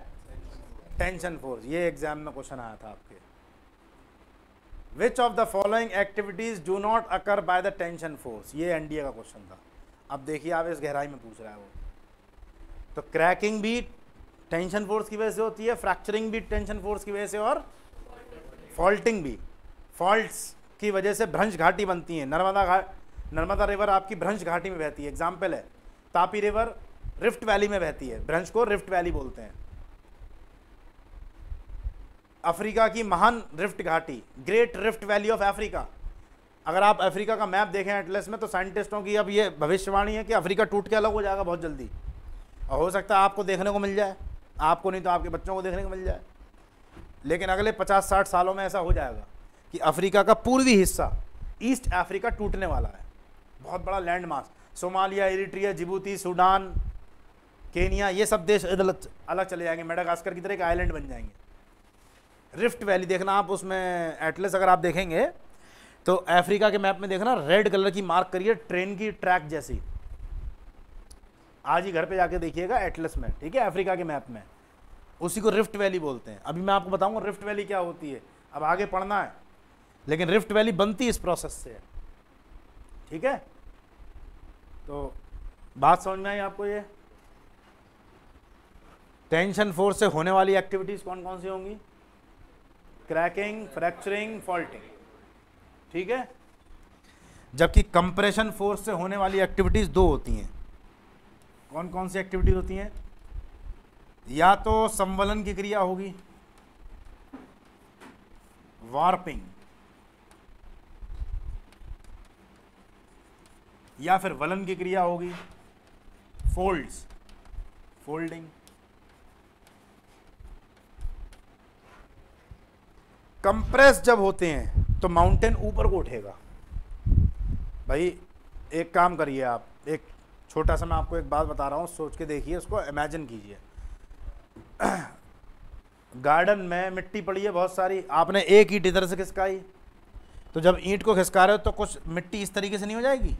टेंशन फोर्स ये एग्ज़ाम में क्वेश्चन आया था आपके। Which of the following activities do not occur by the tension force ये एनडीए का क्वेश्चन था। अब देखिए, आप इस गहराई में पूछ रहा है। वो तो क्रैकिंग भी टेंशन फोर्स की वजह से होती है फ्रैक्चरिंग भी टेंशन फोर्स की वजह से और फॉल्टिंग भी। फॉल्ट्स की वजह से भ्रंश घाटी बनती है। नर्मदा घाट नर्मदा रिवर आपकी भ्रंश घाटी में बहती है। एग्ज़ाम्पल है, तापी रिवर रिफ्ट वैली में बहती है। भ्रंश को रिफ्ट वैली बोलते हैं। अफ्रीका की महान रिफ्ट घाटी great rift valley of Africa अगर आप अफ्रीका का मैप देखें एटलस में तो साइंटिस्टों की अब ये भविष्यवाणी है कि अफ्रीका टूट के अलग हो जाएगा बहुत जल्दी। और हो सकता है आपको देखने को मिल जाए। आपको नहीं तो आपके बच्चों को देखने को मिल जाए। लेकिन अगले पचास साठ सालों में ऐसा हो जाएगा। कि अफ्रीका का पूर्वी हिस्सा, ईस्ट अफ्रीका टूटने वाला है। बहुत बड़ा land mass Somalia, Eritrea, Djibouti, Sudan, Kenya, ये सब देश अलग चले जाएँगे। मेडागास्कर की तरह एक आइलैंड बन जाएँगे। रिफ्ट वैली देखना आप उसमें एटलस अगर आप देखेंगे तो अफ्रीका के मैप में देखना रेड कलर की मार्क करिए ट्रेन की ट्रैक जैसी। आज ही घर पे जाके देखिएगा एटलस में, ठीक है, अफ्रीका के मैप में। उसी को रिफ्ट वैली बोलते हैं। अभी मैं आपको बताऊँगा रिफ्ट वैली क्या होती है। अब आगे पढ़ना है। लेकिन रिफ्ट वैली बनती इस प्रोसेस से। है ठीक है? तो बात समझ में आई आपको ये? टेंशन फोर्स से होने वाली एक्टिविटीज़ कौन कौन सी होंगी? क्रैकिंग फ्रैक्चरिंग फॉल्टिंग ठीक है? जबकि कंप्रेशन फोर्स से होने वाली एक्टिविटीज़ दो होती हैं। कौन कौन सी एक्टिविटीज़ होती हैं? या तो संवलन की क्रिया होगी। वार्पिंग या फिर वलन की क्रिया होगी। फोल्ड्स फोल्डिंग कंप्रेस जब होते हैं तो माउंटेन ऊपर को उठेगा। भाई, एक काम करिए आप, एक छोटा सा मैं आपको एक बात बता रहा हूँ, सोच के देखिए, उसको इमेजिन कीजिए। गार्डन में मिट्टी पड़ी है बहुत सारी, आपने एक ईट इधर से खिसकाई तो जब ईंट को खिसका रहे हो तो कुछ मिट्टी इस तरीके से नहीं हो जाएगी?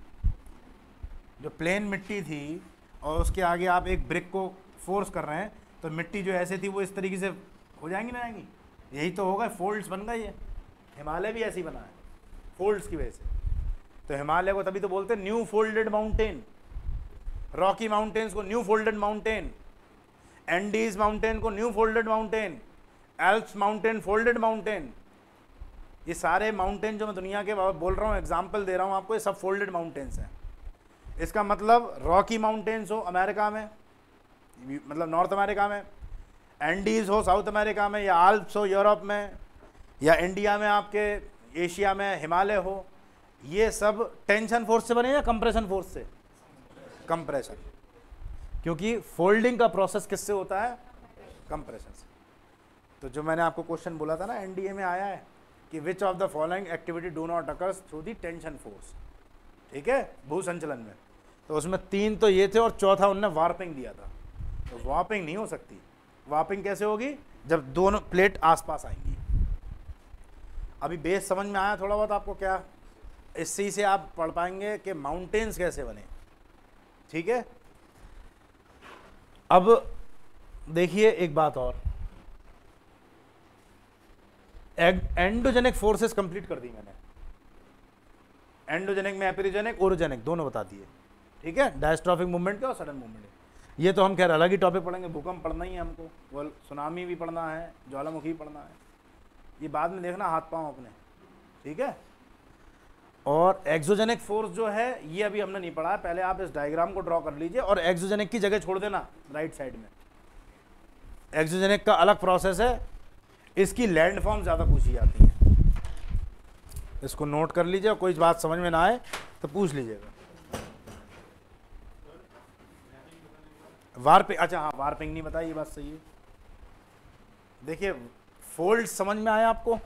जो प्लेन मिट्टी थी और उसके आगे आप एक ब्रिक को फोर्स कर रहे हैं तो मिट्टी जो ऐसे थी, वो इस तरीके से हो जाएँगी ना आएँगी? यही तो होगा फोल्ड्स बन गई है। हिमालय भी ऐसे ही बना है फोल्ड्स की वजह से। तो हिमालय को तभी तो बोलते हैं new folded mountain Rocky mountains को new folded mountain Andes mountain को new folded mountain Alps mountain folded mountain ये सारे माउंटेन जो मैं दुनिया के बोल रहा हूँ एग्ज़ाम्पल दे रहा हूँ आपको, ये सब फोल्डेड माउंटेन्स हैं। इसका मतलब रॉकी माउंटेन्स हो अमेरिका में मतलब नॉर्थ अमेरिका में एंडीज़ हो साउथ अमेरिका में या आल्प्स हो यूरोप में या इंडिया में आपके एशिया में हिमालय हो ये सब टेंशन फोर्स से बने या कंप्रेशन फोर्स से? कंप्रेशन क्योंकि फोल्डिंग का प्रोसेस किससे होता है? कंप्रेशन से. तो जो मैंने आपको क्वेश्चन बोला था ना एनडीए में आया है कि which of the following activity do not occurs through the tension force ठीक है? भू संचलन में. तो उसमें तीन तो ये थे और चौथा उनने वार्पिंग दिया था। तो वार्पिंग नहीं हो सकती। वार्पिंग कैसे होगी? जब दोनों प्लेट आसपास आएँगी। अभी बेस समझ में आया थोड़ा बहुत आपको क्या? इसी से आप पढ़ पाएँगे कि माउंटेन्स कैसे बने। ठीक है? अब देखिए एक बात और। एंडोजेनिक फोर्सेस कंप्लीट कर दी मैंने। एंडोजेनिक में एपेरिजेनिक ओरोजेनिक दोनों बता दिए। ठीक है? डायस्ट्रॉफिक मूवमेंट के और सडन मूवमेंट ये तो हम खैर अलग ही टॉपिक पढ़ेंगे। भूकंप पढ़ना ही है हमको। वो सुनामी भी पढ़ना है, ज्वालामुखी पढ़ना है। ये बाद में देखना हाथ पाँव अपने। ठीक है? और एक्सोजेनिक फोर्स जो है, ये अभी हमने नहीं पढ़ा है। पहले आप इस डायग्राम को ड्रॉ कर लीजिए और एक्सोजेनिक की जगह छोड़ देना राइट साइड में। एक्सोजेनिक का अलग प्रोसेस है। इसकी लैंड फॉर्म ज़्यादा पूछी जाती है। इसको नोट कर लीजिए कोई बात समझ में ना आए तो पूछ लीजिएगा। वारपिंग अच्छा हाँ वारपिंग नहीं बताई, ये बात सही है। देखिए, फोल्ड समझ में आया आपको?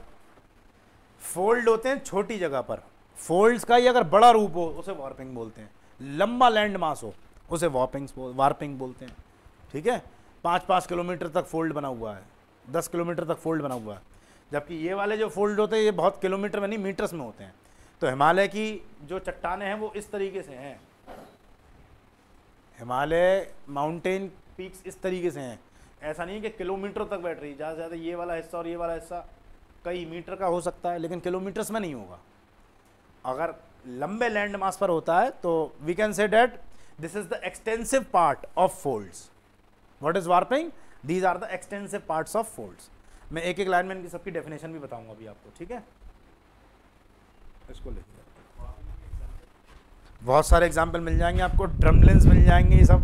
फोल्ड होते हैं छोटी जगह पर। फोल्ड्स का ही अगर बड़ा रूप हो, उसे वार्पिंग बोलते हैं। लंबा लैंड मास हो, उसे वार्पिंग वार्पिंग बोलते हैं। ठीक है? पाँच पाँच किलोमीटर तक फोल्ड बना हुआ है। दस किलोमीटर तक फोल्ड बना हुआ है। जबकि ये वाले जो फोल्ड होते हैं, ये बहुत किलोमीटर में नहीं, मीटर्स में होते हैं। तो हिमालय की जो चट्टाने हैं, वो इस तरीके से हैं। हिमालय माउंटेन पीक्स इस तरीके से हैं। ऐसा नहीं है कि किलोमीटर तक बैठ रही, ज़्यादा से ज़्यादा ये वाला हिस्सा और ये वाला हिस्सा कई मीटर का हो सकता है, लेकिन किलोमीटर्स में नहीं होगा। अगर लंबे लैंड मास पर होता है तो we can say that this is the extensive part of folds what is warping these are the extensive parts of folds मैं एक एक लाइन में इनकी सबकी डेफिनेशन भी बताऊँगा अभी आपको, ठीक है? इसको लिखिए बहुत सारे एग्ज़ाम्पल मिल जाएँगे आपको ड्रमलेंस मिल जाएँगे ये सब।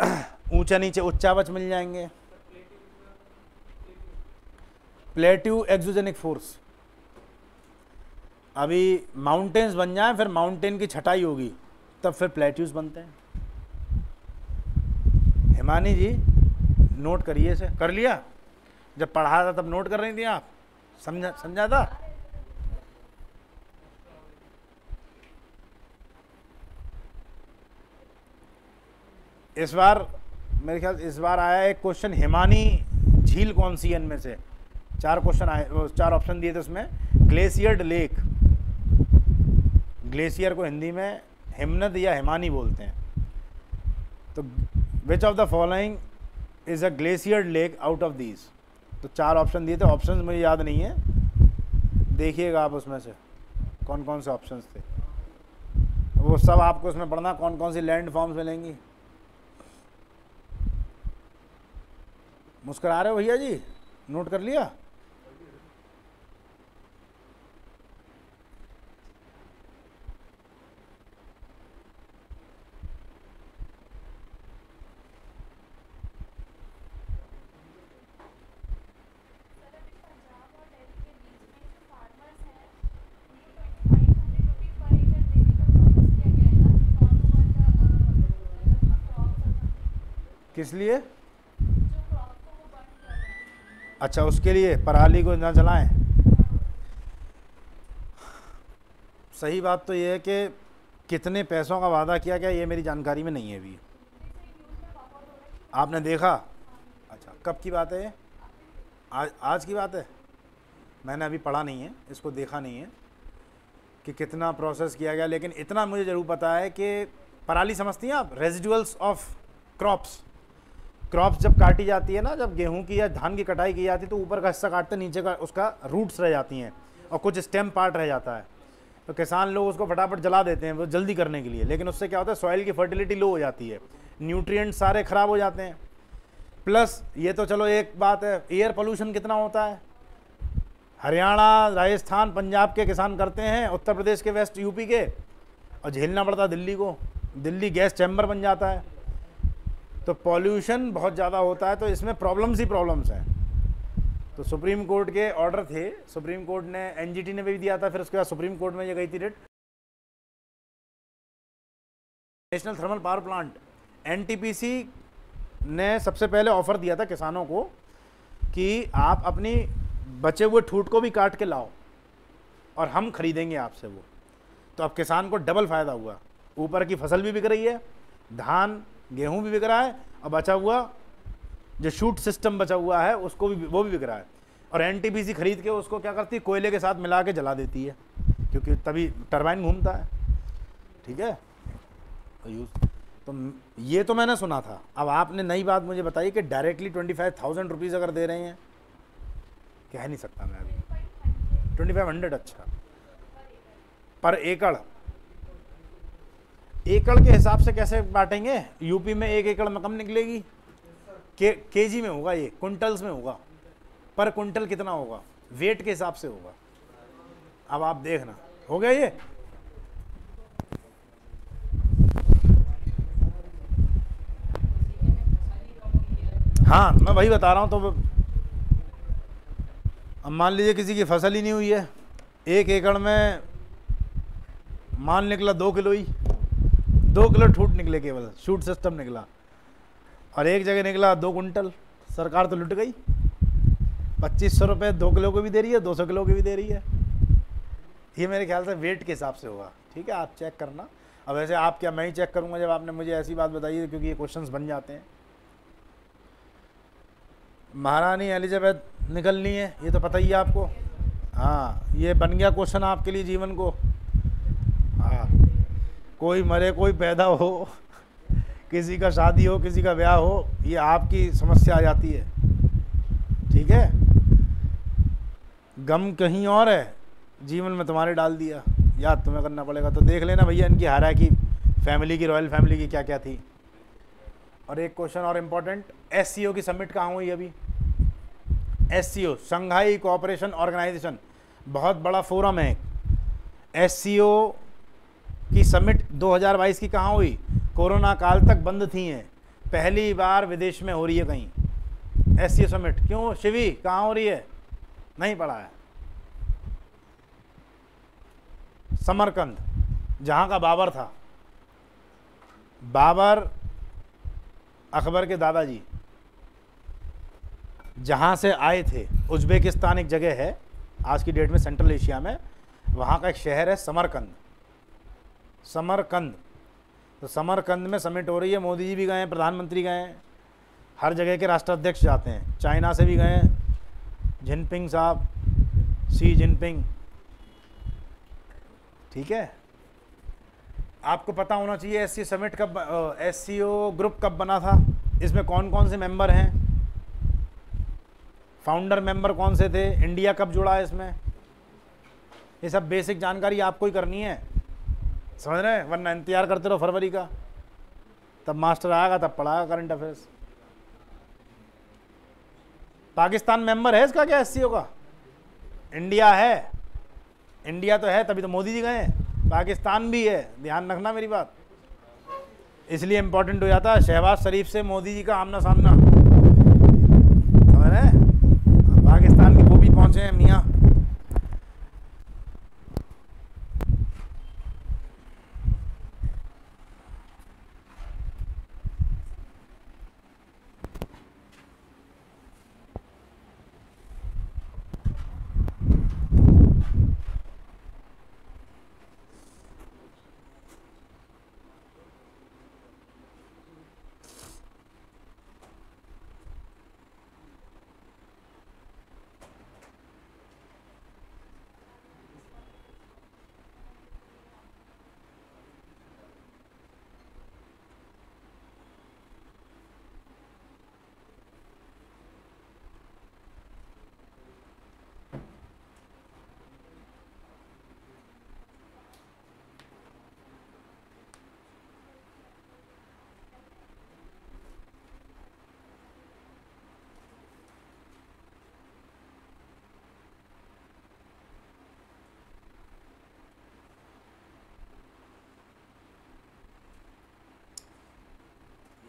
ऊँचा नीचे उच्चावच मिल जाएँगे। प्लेट्यू एक्सोजेनिक फोर्स अभी माउंटेन्स बन जाए, फिर माउंटेन की छटाई होगी, तब फिर प्लेट्यूज बनते हैं। हिमानी जी नोट करिए इसे। कर लिया? जब पढ़ा था तब नोट कर रही थी आप। समझा समझा था? इस बार, मेरे ख्याल, इस बार आया एक क्वेश्चन हिमानी झील कौन सी है इनमें से? चार क्वेश्चन आए चार ऑप्शन दिए थे उसमें। Glacier lake. ग्लेशियर को हिंदी में हिमनद या हिमानी बोलते हैं। तो which of the following is a glacier lake out of these तो चार ऑप्शन दिए थे। ऑप्शन मुझे याद नहीं है। देखिएगा आप उसमें से कौन कौन से ऑप्शंस थे। वो सब आपको उसमें पढ़ना कौन कौन सी लैंड फॉर्म्स मिलेंगी। मुस्कुरा रहे हो भैया जी? नोट कर लिया? किस लिए? अच्छा उसके लिए पराली को ना जलाएँ। सही बात तो ये है कि कितने पैसों का वादा किया गया, ये मेरी जानकारी में नहीं है अभी। आपने देखा? अच्छा कब की बात है ये? आज आज की बात है? मैंने अभी पढ़ा नहीं है, इसको देखा नहीं है कि कितना प्रोसेस किया गया, लेकिन इतना मुझे ज़रूर पता है कि पराली समझती हैं आप? रेजिडुअल्स ऑफ़ क्रॉप्स क्रॉप्स जब काटी जाती है ना, जब गेहूँ की या धान की कटाई की जाती है तो ऊपर का हिस्सा काटते, नीचे का उसका रूट्स रह जाती हैं और कुछ स्टेम पार्ट रह जाता है। तो किसान लोग उसको फटाफट जला देते हैं, वो जल्दी करने के लिए। लेकिन उससे क्या होता है सॉइल की फर्टिलिटी लो हो जाती है न्यूट्रिएंट सारे ख़राब हो जाते हैं। प्लस ये तो चलो एक बात है एयर पोल्यूशन कितना होता है? हरियाणा, राजस्थान, पंजाब के किसान करते हैं, उत्तर प्रदेश के वेस्ट यूपी के। और झेलना पड़ता है दिल्ली को। दिल्ली गैस चैम्बर बन जाता है। तो पॉल्यूशन बहुत ज़्यादा होता है तो इसमें प्रॉब्लम्स ही प्रॉब्लम्स हैं। तो सुप्रीम कोर्ट के ऑर्डर थे, सुप्रीम कोर्ट ने एनजीटी ने भी दिया था, फिर उसके बाद सुप्रीम कोर्ट में ये गई थी rate national thermal power plant NTPC ने सबसे पहले ऑफ़र दिया था किसानों को कि आप अपनी बचे हुए ठूट को भी काट के लाओ, और हम खरीदेंगे आपसे वो। तो अब किसान को डबल फ़ायदा हुआ। ऊपर की फ़सल भी बिक रही है, धान गेहूँ भी बिक रहा है और बचा हुआ, जो शूट सिस्टम बचा हुआ है, उसको भी वो भी बिक रहा है। और एन खरीद के उसको क्या करती है? कोयले के साथ मिला के जला देती है, क्योंकि तभी टरबाइन घूमता है। ठीक है? तो यूज़ तो ये तो मैंने सुना था। अब आपने नई बात मुझे बताई कि directly twenty five thousand rupees अगर दे रहे हैं, कह नहीं सकता मैं अभी। ट्वेंटी फाइव हंड्रेड अच्छा। पर एकड़ एकड़ के हिसाब से कैसे बांटेंगे? यूपी में एक एकड़ में कम निकलेगी। के, केजी में होगा ये कुंटल्स में होगा। पर कुंटल कितना होगा? वेट के हिसाब से होगा। अब आप देखना। हो गया ये? हाँ मैं वही बता रहा हूँ तो अब मान लीजिए किसी की फ़सल ही नहीं हुई है। एक एकड़ में मान निकला दो किलो ही। दो किलो ठूट निकले केवल, शूट सिस्टम निकला। और एक जगह निकला दो कुंटल, सरकार तो लुट गई। पच्चीस सौ रुपये दो किलो को भी दे रही है, दो सौ किलो की भी दे रही है। ये मेरे ख्याल से वेट के हिसाब से होगा। ठीक है, आप चेक करना। अब वैसे आप क्या, मैं ही चेक करूँगा जब आपने मुझे ऐसी बात बताई है, क्योंकि ये क्वेश्चन बन जाते हैं। महारानी एलिजाबेथ निकलनी है, ये तो पता ही है आपको। हाँ ये बन गया क्वेश्चन आपके लिए जीवन को। हाँ। कोई मरे, कोई पैदा हो, किसी का शादी हो, किसी का ब्याह हो, ये आपकी समस्या आ जाती है। ठीक है? गम कहीं और है, जीवन में तुम्हारे डाल दिया। याद तुम्हें करना पड़ेगा। तो देख लेना भैया इनकी हारा की फैमिली की रॉयल फैमिली की क्या क्या थी। और एक क्वेश्चन और इम्पोर्टेंट एस की सबमिट कहाँ हुई अभी? एस संघाई कोऑपरेशन ऑर्गेनाइजेशन बहुत बड़ा फोरम है। एस की समिट 2022 की कहाँ हुई? कोरोना काल तक बंद थी हैं पहली बार विदेश में हो रही है कहीं। एस समिट क्यों? शिवी, कहाँ हो रही है? नहीं पढ़ा है। समरकंद, जहाँ का बाबर था। बाबर अकबर के दादाजी। जहाँ से आए थे। उज्बेकिस्तान एक जगह है। आज की डेट में सेंट्रल एशिया में। वहाँ का एक शहर है समरकंद। समरकंद। तो समरकंद में समिट हो रही है, मोदी जी भी गए हैं प्रधानमंत्री गए हैं हर जगह के राष्ट्राध्यक्ष जाते हैं। चाइना से भी गए हैं जिनपिंग साहब सी जिनपिंग। ठीक है? आपको पता होना चाहिए एस सी समिट कब एस सी ओ ग्रुप कब बना था? इसमें कौन कौन से मेंबर हैं? फाउंडर मेंबर कौन से थे? इंडिया कब जुड़ा है इसमें? ये सब बेसिक जानकारी आपको ही करनी है। समझ रहे हैं? वरना इंतज़ार करते रहो फरवरी का। तब मास्टर आएगा, तब पढ़ाएगा करंट अफेयर्स पाकिस्तान मेंबर है इसका क्या एससीओ का? इंडिया है। इंडिया तो है, तभी तो मोदी जी गए पाकिस्तान भी है। ध्यान रखना मेरी बात। इसलिए इंपॉर्टेंट हो जाता है शहबाज शरीफ से मोदी जी का आमना सामना समझ रहे हैं? पाकिस्तान के वो भी पहुँचे हैं मियाँ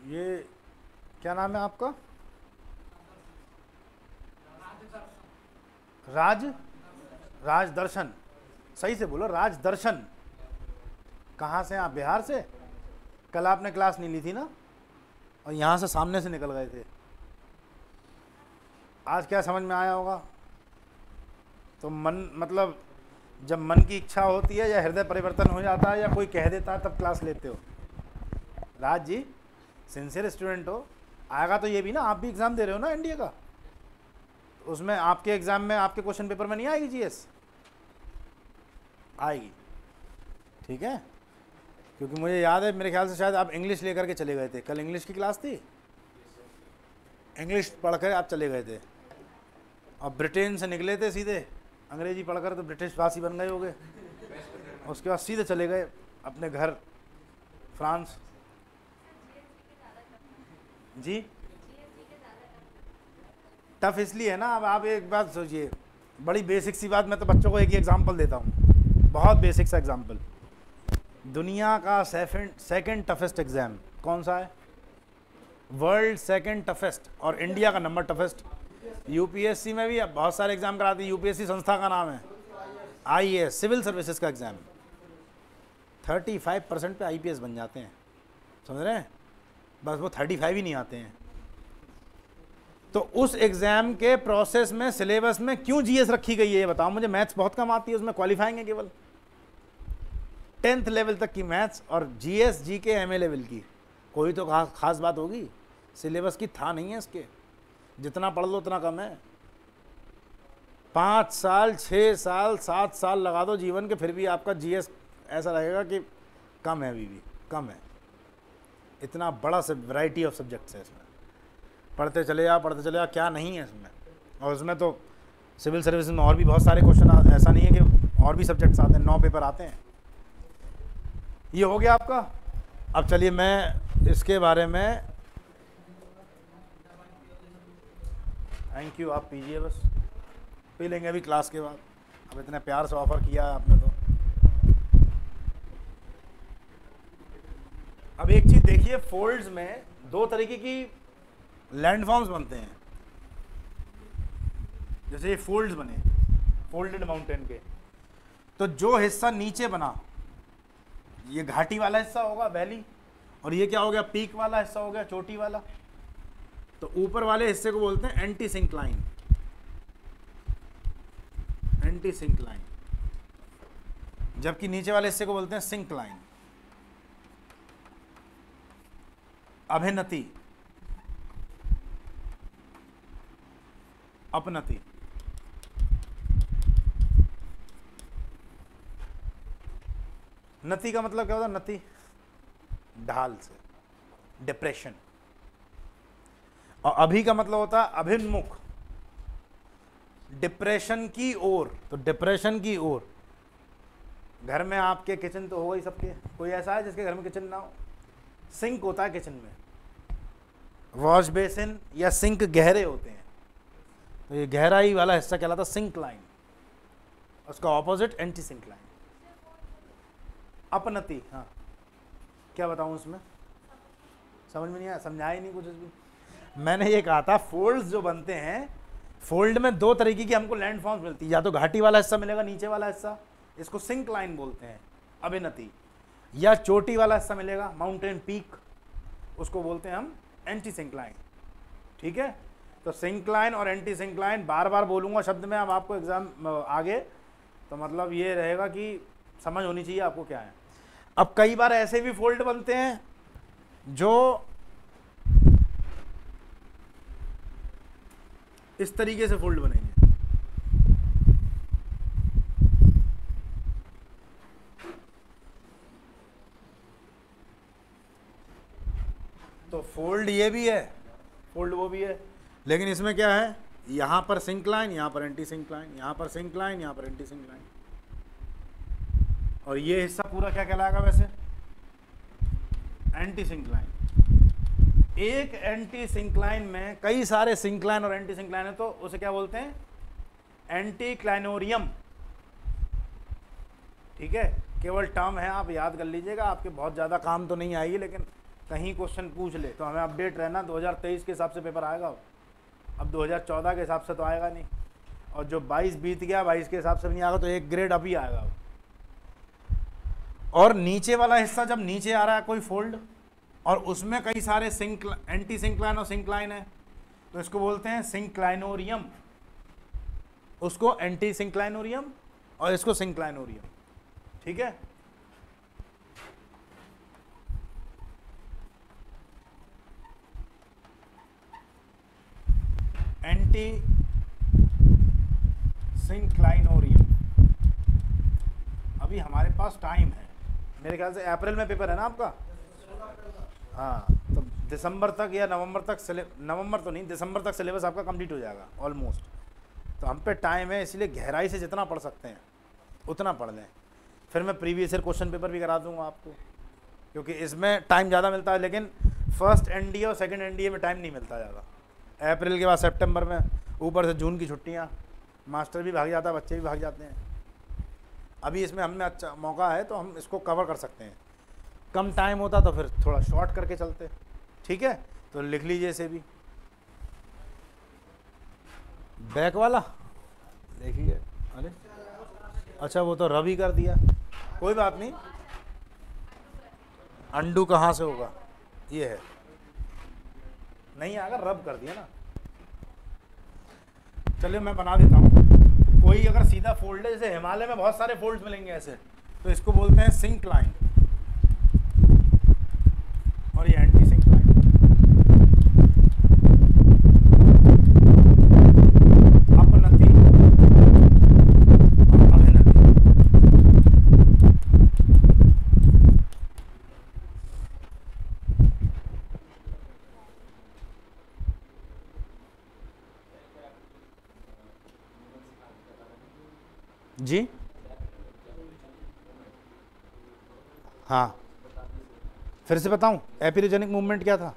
ये क्या नाम है आपका? राज राज दर्शन सही से बोलो राज दर्शन कहाँ से आप? बिहार से? कल आपने क्लास नहीं ली थी ना? और यहाँ से सामने से निकल गए थे। आज क्या समझ में आया होगा? तो मन मतलब जब मन की इच्छा होती है या हृदय परिवर्तन हो जाता है या कोई कह देता है, तब क्लास लेते हो। राज जी, सिंसियर स्टूडेंट हो। आएगा तो ये भी ना, आप भी एग्ज़ाम दे रहे हो ना एनडीए का? उसमें आपके एग्ज़ाम में आपके क्वेश्चन पेपर में नहीं आएगी जीएस आएगी। ठीक है? क्योंकि मुझे याद है, मेरे ख्याल से शायद आप इंग्लिश लेकर के चले गए थे। कल इंग्लिश की क्लास थी? इंग्लिश पढ़कर आप चले गए थे। और ब्रिटेन से निकले थे सीधे। अंग्रेज़ी पढ़कर तो ब्रिटिश वासी बन गए हो गए उसके बाद सीधे चले गए अपने घर फ्रांस जी? टफ इसलिए है ना, अब आप एक बात सोचिए। बड़ी बेसिक सी बात, मैं तो बच्चों को एक ही एग्जांपल देता हूँ। बहुत बेसिक सा एग्ज़ाम्पल दुनिया का सेकंड सेकंड टफेस्ट एग्ज़ाम कौन सा है? वर्ल्ड सेकंड टफेस्ट और इंडिया का नंबर टफेस्ट यूपीएससी में भी अब बहुत सारे एग्ज़ाम कराते हैं। यूपीएससी संस्था का नाम है। आई सिविल सर्विसेज़ का एग्ज़ाम थर्टी फाइव परसेंट पर आई बन जाते हैं। समझ रहे हैं? बस वो थर्टी फाइव ही नहीं आते हैं। तो उस एग्ज़ाम के प्रोसेस में सिलेबस में क्यों जीएस रखी गई है ये बताओ मुझे? मैथ्स बहुत कम आती है, उसमें क्वालिफाइंग है केवल। टेंथ लेवल तक की मैथ्स और जीएस जी के एम लेवल की। कोई तो खास बात होगी। सिलेबस की था नहीं है इसके। जितना पढ़ लो, उतना कम है। पाँच साल छः साल, सात साल लगा दो जीवन के, फिर भी आपका जीएस ऐसा रहेगा कि कम है अभी भी, कम है। इतना बड़ा से वैरायटी ऑफ़ सब्जेक्ट्स है इसमें। पढ़ते चले जा पढ़ते चले जा क्या नहीं है इसमें? और उसमें तो सिविल सर्विस में और भी बहुत सारे क्वेश्चन ऐसा नहीं है कि और भी सब्जेक्ट्स आते हैं, नौ पेपर आते हैं। ये हो गया आपका? अब चलिए मैं इसके बारे में थैंक यू आप पीजिए बस। पी लेंगे अभी क्लास के बाद। अब इतने प्यार से ऑफ़र किया है आपने तो। अब एक चीज़ देखिए फोल्ड्स में दो तरीके की लैंडफॉर्म्स बनते हैं। जैसे ये फोल्ड्स बने फोल्डेड माउंटेन के। तो जो हिस्सा नीचे बना, ये घाटी वाला हिस्सा होगा वैली और ये क्या हो गया पीक वाला हिस्सा हो गया, चोटी वाला। तो ऊपर वाले हिस्से को बोलते हैं एंटी सिंक्लाइन एंटी सिंक्लाइन जबकि नीचे वाले हिस्से को बोलते हैं सिंक्लाइन अभिनति। अपनति। नति का मतलब क्या होता है? नति। ढाल से। डिप्रेशन और अभी का मतलब होता है अभिन्मुख। डिप्रेशन की ओर। तो डिप्रेशन की ओर। घर में आपके किचन तो होगा ही सबके। कोई ऐसा है जिसके घर में किचन ना हो? सिंक होता है किचन में। वॉश बेसिन या सिंक गहरे होते हैं। तो ये गहराई वाला हिस्सा कहलाता सिंक लाइन। उसका ऑपोजिट एंटी सिंक लाइन अपनति हाँ। क्या बताऊँ उसमें? समझ में नहीं आया? समझाया ही नहीं कुछ भी मैंने ये कहा था फोल्ड्स जो बनते हैं फोल्ड में दो तरीके की हमको लैंड फॉर्म्स मिलती है। या तो घाटी वाला हिस्सा मिलेगा, नीचे वाला हिस्सा। इसको सिंक लाइन बोलते हैं, अभिनति। या चोटी वाला हिस्सा मिलेगा माउंटेन पीक उसको बोलते हैं हम एंटी सिंक लाइन ठीक है? तो सिंक लाइन और एंटी सिंक लाइन बार बार बोलूँगा शब्द में, अब आपको एग्ज़ाम आगे तो मतलब ये रहेगा कि समझ होनी चाहिए आपको क्या है। अब कई बार ऐसे भी फोल्ड बनते हैं, जो इस तरीके से फोल्ड बनेंगे। तो फोल्ड ये भी है, फोल्ड वो भी है। लेकिन इसमें क्या है, यहाँ पर सिंक लाइन, यहाँ पर एंटी सिंक लाइन, यहाँ पर सिंक लाइन, यहाँ पर एंटी सिंक लाइन। और ये हिस्सा पूरा क्या कहलाएगा वैसे? Anti sink line. एक एंटी सिंक्लाइन में कई सारे सिंक्लाइन और एंटी सिंक्लाइन है तो उसे क्या बोलते हैं? एंटी क्लाइनोरियम ठीक है? केवल टर्म है, आप याद कर लीजिएगा, आपके बहुत ज़्यादा काम तो नहीं आएगी, लेकिन कहीं क्वेश्चन पूछ ले तो हमें अपडेट रहना। 2023 के हिसाब से पेपर आएगा अब 2014 के हिसाब से तो आएगा नहीं। और जो 22 बीत गया 22 के हिसाब से नहीं आएगा तो एक ग्रेड अभी आएगा और नीचे वाला हिस्सा जब नीचे आ रहा है कोई फोल्ड और उसमें कई सारे सिंक एंटी सिंक्लाइन और सिंक्लाइन है तो इसको बोलते हैं सिंक्लाइनोरियम उसको एंटी सिंक्लाइनोरियम और इसको सिंक्लाइनोरियम ठीक है? एंटी सिंक्लाइनोरियम अभी हमारे पास टाइम है। मेरे ख्याल से अप्रैल में पेपर है ना आपका? हाँ तो दिसंबर तक या नवंबर तक नवंबर तो नहीं, दिसंबर तक सिलेबस आपका कंप्लीट हो जाएगा ऑलमोस्ट तो हम पे टाइम है, इसलिए गहराई से जितना पढ़ सकते हैं, उतना पढ़ लें। फिर मैं प्रीवियस ईयर क्वेश्चन पेपर भी करा दूँगा आपको, क्योंकि इसमें टाइम ज़्यादा मिलता है, लेकिन फ़र्स्ट एन और सेकेंड एन में टाइम नहीं मिलता ज़्यादा। अप्रैल के बाद सेप्टेम्बर में, ऊपर से जून की छुट्टियाँ। मास्टर भी भाग जाता है बच्चे भी भाग जाते हैं। अभी इसमें हमें अच्छा मौका है तो हम इसको कवर कर सकते हैं। कम टाइम होता तो फिर थोड़ा शॉर्ट करके चलते। ठीक है? तो लिख लीजिए इसे भी। बैक वाला? देखिए। अरे। अच्छा वो तो रवि कर दिया। कोई बात नहीं। अंडू कहाँ से होगा? ये है। नहीं आएगा रब कर दिया ना। चलिए, मैं बना देता हूँ। कोई अगर सीधा फोल्ड है जैसे हिमालय में बहुत सारे फोल्ड मिलेंगे ऐसे तो इसको बोलते हैं सिंक लाइन और ये एंटी सिंक लाइन अपनति अभिनति जी हाँ। फिर से बताऊँ एपिरोजेनिक मूवमेंट क्या था?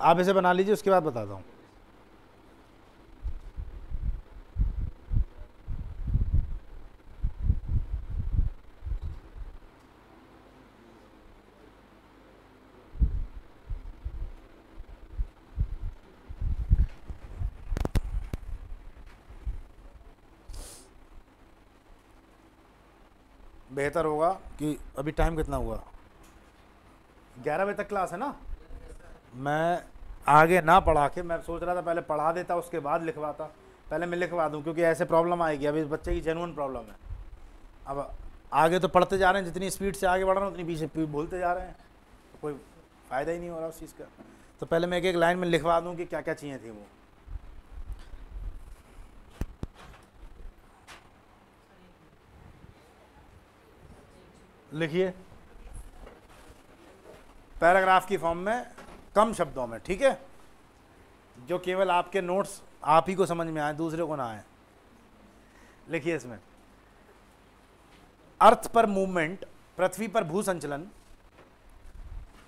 आप इसे बना लीजिए, उसके बाद बताता हूँ। बेहतर होगा कि अभी टाइम कितना हुआ? ग्यारह बजे तक क्लास है ना? मैं आगे ना पढ़ा के मैं सोच रहा था पहले पढ़ा देता उसके बाद लिखवाता। पहले मैं लिखवा दूँ क्योंकि ऐसे प्रॉब्लम आएगी। अभी इस बच्चे की जेनुअन प्रॉब्लम है। अब आगे तो पढ़ते जा रहे हैं जितनी स्पीड से आगे बढ़ रहे हैं उतनी पीछे भूलते जा रहे हैं। तो कोई फ़ायदा ही नहीं हो रहा उस चीज़ का। तो पहले मैं एक एक लाइन में लिखवा दूँ कि क्या क्या चाहिए थी वो। लिखिए। पैराग्राफ की फॉर्म में कम शब्दों में, ठीक है? जो केवल आपके नोट्स आप ही को समझ में आए, दूसरे को ना आए। लिखिए इसमें। अर्थ पर मूवमेंट, पृथ्वी पर भू संचलन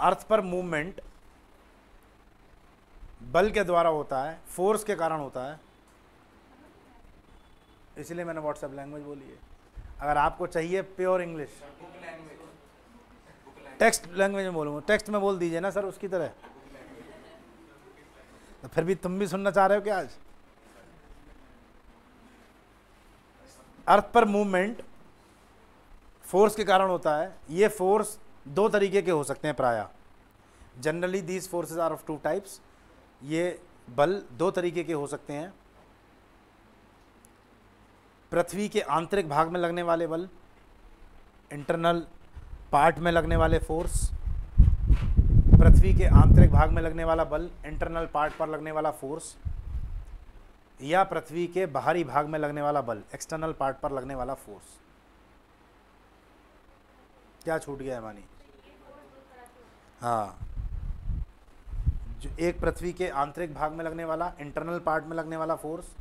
अर्थ पर मूवमेंट बल के द्वारा होता है, फोर्स के कारण होता है। इसलिए मैंने व्हाट्सएप लैंग्वेज बोली है। अगर आपको चाहिए प्योर इंग्लिश टेक्स्ट लैंग्वेज में बोलूँगा। टेक्स्ट में बोल दीजिए ना सर, उसकी तरह। तो फिर भी तुम भी सुनना चाह रहे हो क्या आज? अर्थ पर मूवमेंट फोर्स के कारण होता है। ये फोर्स दो तरीके के हो सकते हैं प्राय। Generally these forces are of two types ये बल दो तरीके के हो सकते हैं। पृथ्वी के आंतरिक भाग में लगने वाले बल इंटरनल पार्ट में लगने वाले फोर्स पृथ्वी के आंतरिक भाग में लगने वाला बल इंटरनल पार्ट पर लगने वाला फोर्स या पृथ्वी के बाहरी भाग में लगने वाला बल एक्सटर्नल पार्ट पर लगने वाला फोर्स क्या छूट गया है, मानी? हाँ। जो एक पृथ्वी के आंतरिक भाग में लगने वाला इंटरनल पार्ट में लगने वाला force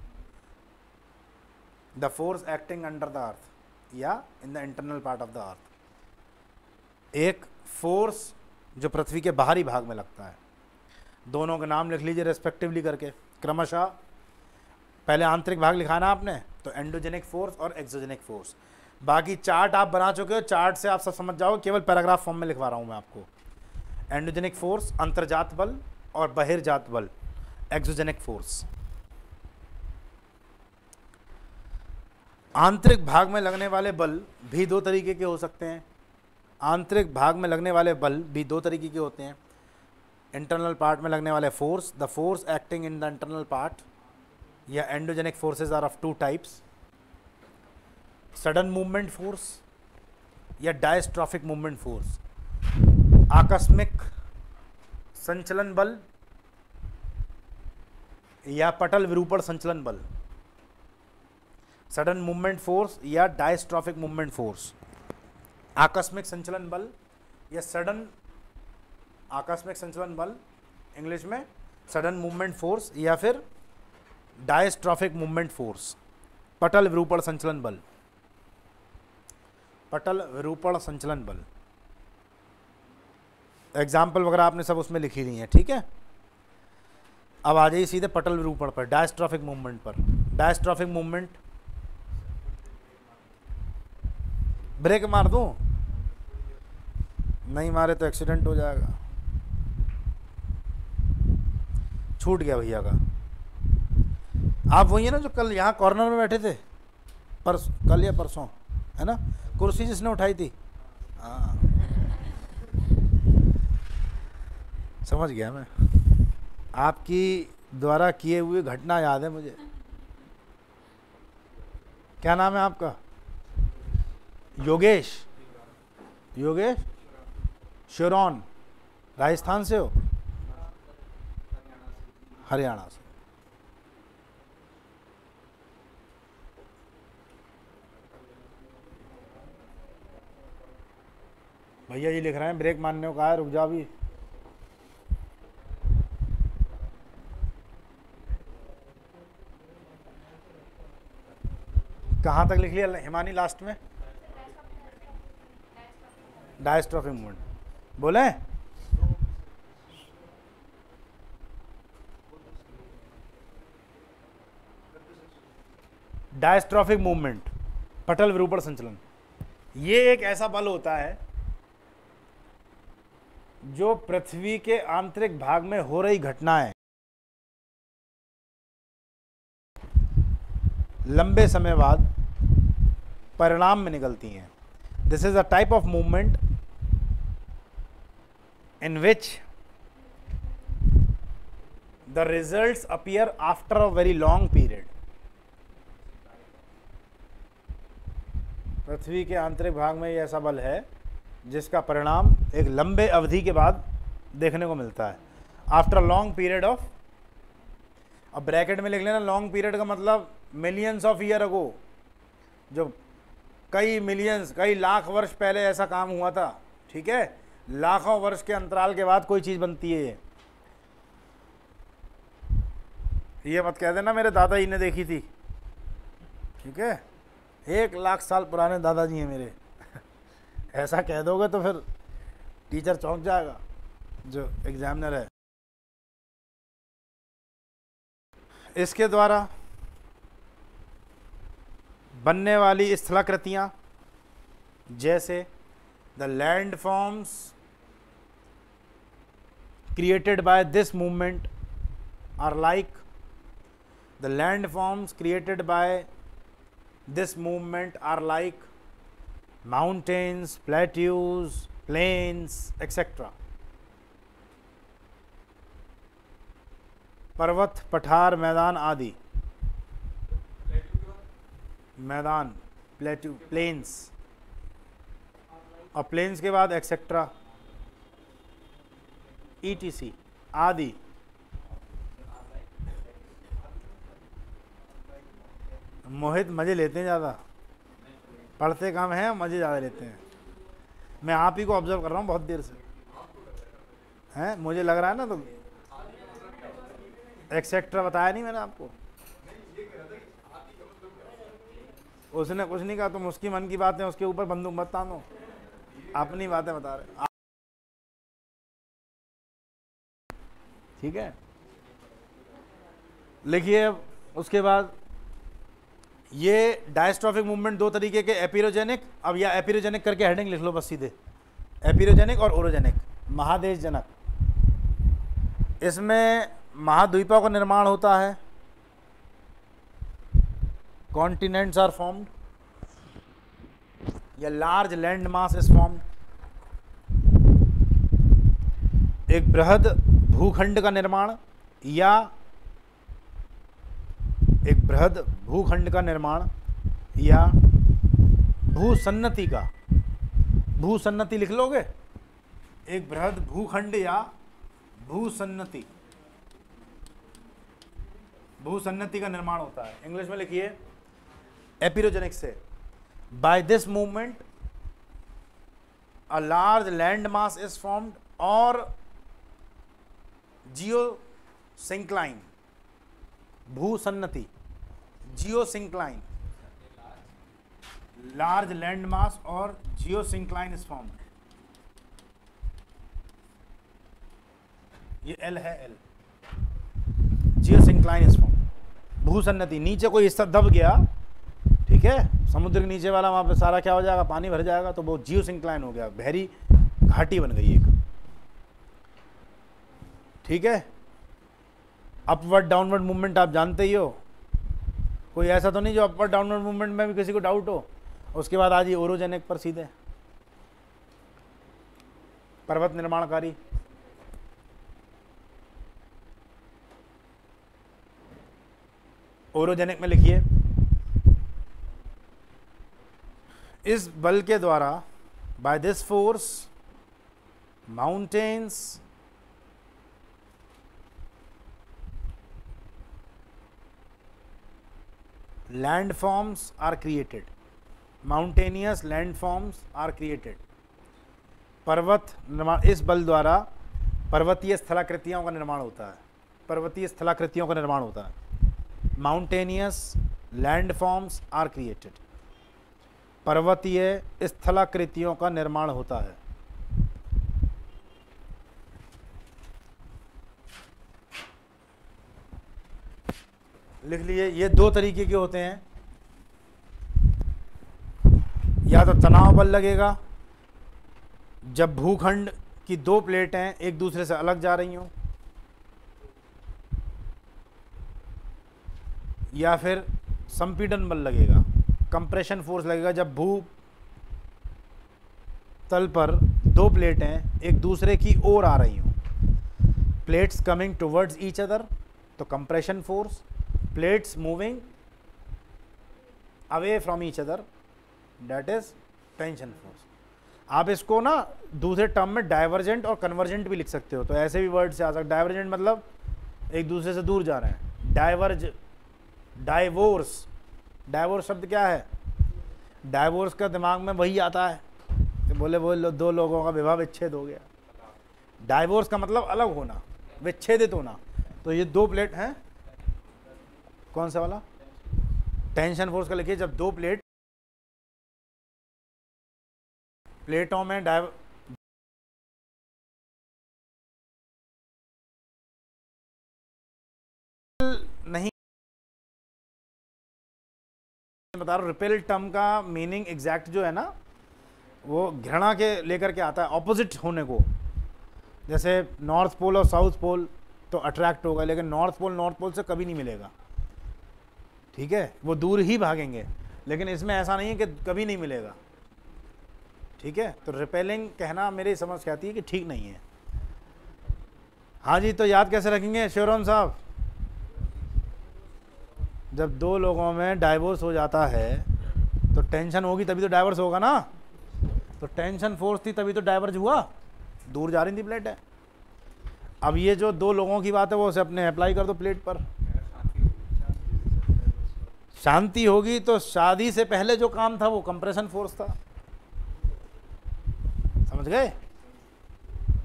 the force acting under the earth या in the internal part of the earth एक फोर्स जो पृथ्वी के बाहरी भाग में लगता है। दोनों के नाम लिख लीजिए रेस्पेक्टिवली करके। क्रमशः, पहले आंतरिक भाग लिखाना आपने तो एंडोजेनिक फोर्स और एक्सोजेनिक फोर्स बाकी चार्ट आप बना चुके हो चार्ट से आप सब समझ जाओ केवल पैराग्राफ फॉर्म में लिखवा रहा हूँ मैं आपको। एंडोजेनिक फोर्स अंतर्जात बल और बहिर्जात बल एक्सोजेनिक फोर्स आंतरिक भाग में लगने वाले बल भी दो तरीके के हो सकते हैं। आंतरिक भाग में लगने वाले बल भी दो तरीके के होते हैं। इंटरनल पार्ट में लगने वाले force, the force acting in the internal part, या endogenic forces are of two types. Sudden movement force या डायस्ट्रॉफिक मूवमेंट फोर्स। आकस्मिक संचलन बल या पटल विरूपण संचलन बल। सडन मूवमेंट फोर्स या डायस्ट्रॉफिक मूवमेंट फोर्स, आकस्मिक संचलन बल या सडन आकस्मिक संचलन बल, इंग्लिश में सडन मूवमेंट फोर्स या फिर डायस्ट्रॉफिक मूवमेंट फोर्स, पटल विरूपण संचलन बल। पटल विरूपण संचलन बल। एग्ज़ाम्पल वगैरह आपने सब उसमें लिखी दी है, ठीक है? अब आ जाइए सीधे पटल विरूपण पर, डायस्ट्रॉफिक मूवमेंट पर। डायस्ट्रॉफिक मूवमेंट ब्रेक मार दूँ? नहीं मारे तो एक्सीडेंट हो जाएगा। छूट गया भैया का। आप वही है ना जो कल यहाँ कॉर्नर में बैठे थे? परस, कल या परसों, है ना? कुर्सी जिसने उठाई थी। हाँ। समझ गया मैं। आपकी द्वारा किए हुए घटना याद है मुझे। क्या नाम है आपका? योगेश। योगेश? शिरोन, राजस्थान से हो? हरियाणा से। भैया जी लिख रहे हैं, ब्रेक मारने को कहा है, रुक जा भी कहाँ तक लिख लिया, हिमानी लास्ट में? डायस्ट्रॉफिक मूवमेंट बोले? डायस्ट्रॉफिक मूवमेंट, पटल विरूपण संचलन। ये एक ऐसा बल होता है जो पृथ्वी के आंतरिक भाग में हो रही घटनाएँ लंबे समय बाद परिणाम में निकलती हैं। This is a type of movement in which the results appear after a very long period पृथ्वी के आंतरिक भाग में ऐसा बल है, जिसका परिणाम एक लंबे अवधि के बाद देखने को मिलता है। आफ्टर लॉन्ग पीरियड ऑफ़ अब ब्रैकेट में लिख लेना लॉन्ग पीरियड का मतलब मिलियंस ऑफ़ ईयर अगो जो कई मिलियंस कई लाख वर्ष पहले ऐसा काम हुआ था, ठीक है? लाखों वर्ष के अंतराल के बाद कोई चीज़ बनती है ये। ये मत कह देना, मेरे दादाजी ने देखी थी। ठीक है? एक लाख साल पुराने दादाजी हैं मेरे। ऐसा कह दोगे तो फिर टीचर चौंक जाएगा, जो एग्जामिनर है। इसके द्वारा बनने वाली स्थलाकृतियाँ, जैसे the landforms created by this movement are like the land forms created by this movement are like mountains plateaus plains etcetera पर्वत पठार मैदान आदि मैदान प्लेट्यू प्लेन्स और प्लेन्स के बाद एक्सेट्रा ईटीसी आदि। मोहित मज़े लेते हैं ज़्यादा। पढ़ते कम हैं, मज़े ज़्यादा लेते हैं। मैं आप ही को ऑब्ज़र्व कर रहा हूँ बहुत देर से। हैं? मुझे लग रहा है ना तो एक्सेट्रा बताया नहीं मैंने आपको। उसने कुछ नहीं कहा, तुम उसकी मन की बात, उसके ऊपर बंदूक मत तानो। अपनी बातें बता रहे ठीक है? लिखिए अब, उसके बाद, ये डायस्ट्रॉफिक मूवमेंट दो तरीके के एपिरोजेनिक अब या एपिरोजेनिक करके हेडिंग लिख लो बस सीधे। एपिरोजेनिक और ओरोजेनिक महादेश जनक इसमें महाद्वीपों का निर्माण होता है। कॉन्टिनेंट्स आर फॉर्म्ड या large land mass is formed एक बृहद भूखंड का निर्माण या एक बृहद भूखंड का निर्माण या भूसन्नति का। भूसन्नति लिख लोगे? एक बृहद भूखंड या भूसन्नति। भूसन्नति का निर्माण होता है। इंग्लिश में लिखिए एपिरोजेनिक से by this movement a large land mass is formed और जियो सिंक्लाइन भूसन्नति geosyncline large land mass और जियो सिंक्लाइन इज़ फॉर्म्ड ये एल है L geosyncline is form भूसन्नति, नीचे कोई हिस्सा दब गया, ठीक है? समुद्र के नीचे वाला, वहाँ पे सारा क्या हो जाएगा? पानी भर जाएगा तो वो जियो सिंक्लाइन हो गया। बहरी घाटी बन गई एक। ठीक है? अपवर्ड डाउनवर्ड मूवमेंट आप जानते ही हो। कोई ऐसा तो नहीं जो अपवर्ड डाउनवर्ड मूवमेंट में भी किसी को डाउट हो? उसके बाद आज ये ओरोजेनिक पर सीधे। पर्वत निर्माणकारी। ओरोजेनिक में लिखिए। इस बल के द्वारा by this force mountains landforms are created. Mountainous landforms are created पर्वत निर्माण, इस बल द्वारा पर्वतीय स्थलाकृतियों का निर्माण होता है। पर्वतीय स्थलाकृतियों का निर्माण होता है। माउंटेनियस लैंडफॉर्म्स आर क्रिएटेड पर्वतीय स्थलाकृतियों का निर्माण होता है। लिख लिए, ये दो तरीके के होते हैं। या तो तनाव बल लगेगा, जब भूखंड की दो प्लेटें एक दूसरे से अलग जा रही हों, या फिर संपीडन बल लगेगा, कंप्रेशन फोर्स लगेगा, जब भू तल पर दो प्लेटें एक दूसरे की ओर आ रही हों। Plates coming towards each other तो compression force plates moving away from each other. That is tension force आप इसको ना दूसरे टर्म में डाइवर्जेंट और कन्वर्जेंट भी लिख सकते हो। तो ऐसे भी वर्ड से आ सकते डाइवर्जेंट मतलब एक दूसरे से दूर जा रहे हैं। डाइवर्ज डाइवोर्स डाइवोर्स शब्द क्या है? डाइवोर्स का दिमाग में वही आता है कि बोले बोले लो, दो लोगों का विवाह विच्छेद हो गया। डाइवोर्स का मतलब अलग होना विच्छेदित होना। तो ये दो प्लेट हैं। कौन सा वाला? टेंशन फोर्स का लिखिए जब दो प्लेट प्लेटों में डाइव नहीं। बता रहा रिपेल टर्म का मीनिंग एग्जैक्ट जो है ना, वो घृणा के लेकर के आता है ऑपोजिट होने को। जैसे नॉर्थ पोल और साउथ पोल तो अट्रैक्ट होगा, लेकिन नॉर्थ पोल नॉर्थ पोल से कभी नहीं मिलेगा। ठीक है? वो दूर ही भागेंगे। लेकिन इसमें ऐसा नहीं है कि कभी नहीं मिलेगा। ठीक है? तो रिपेलिंग कहना मेरी समझ कहती है कि ठीक नहीं है। हाँ जी तो याद कैसे रखेंगे? शिवराम साहब, जब दो लोगों में डाइवोर्स हो जाता है तो टेंशन होगी तभी तो डाइवर्स होगा ना? तो टेंशन फोर्स थी तभी तो डाइवर्स हुआ। दूर जा रही थी प्लेट है। अब ये जो दो लोगों की बात है, वो उसे अपने अप्लाई कर दो प्लेट पर। शांति होगी तो शादी से पहले जो काम था वो कंप्रेशन फोर्स था। समझ गए?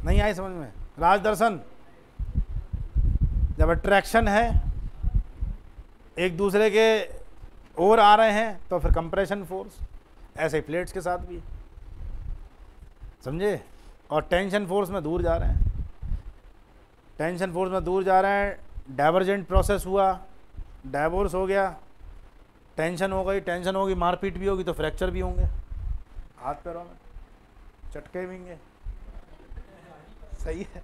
नहीं आई समझ में। राजदर्शन, जब अट्रैक्शन है, एक दूसरे के ओर आ रहे हैं तो फिर कंप्रेशन फोर्स ऐसे प्लेट्स के साथ भी। समझे? और टेंशन फोर्स में दूर जा रहे हैं। टेंशन फोर्स में दूर जा रहे हैं डाइवर्जेंट प्रोसेस हुआ डाइवोर्स हो गया टेंशन हो गई, टेंशन होगी, मारपीट भी होगी तो फ्रैक्चर भी होंगे। हाथ पैरों में, चटके भी होंगे। सही है।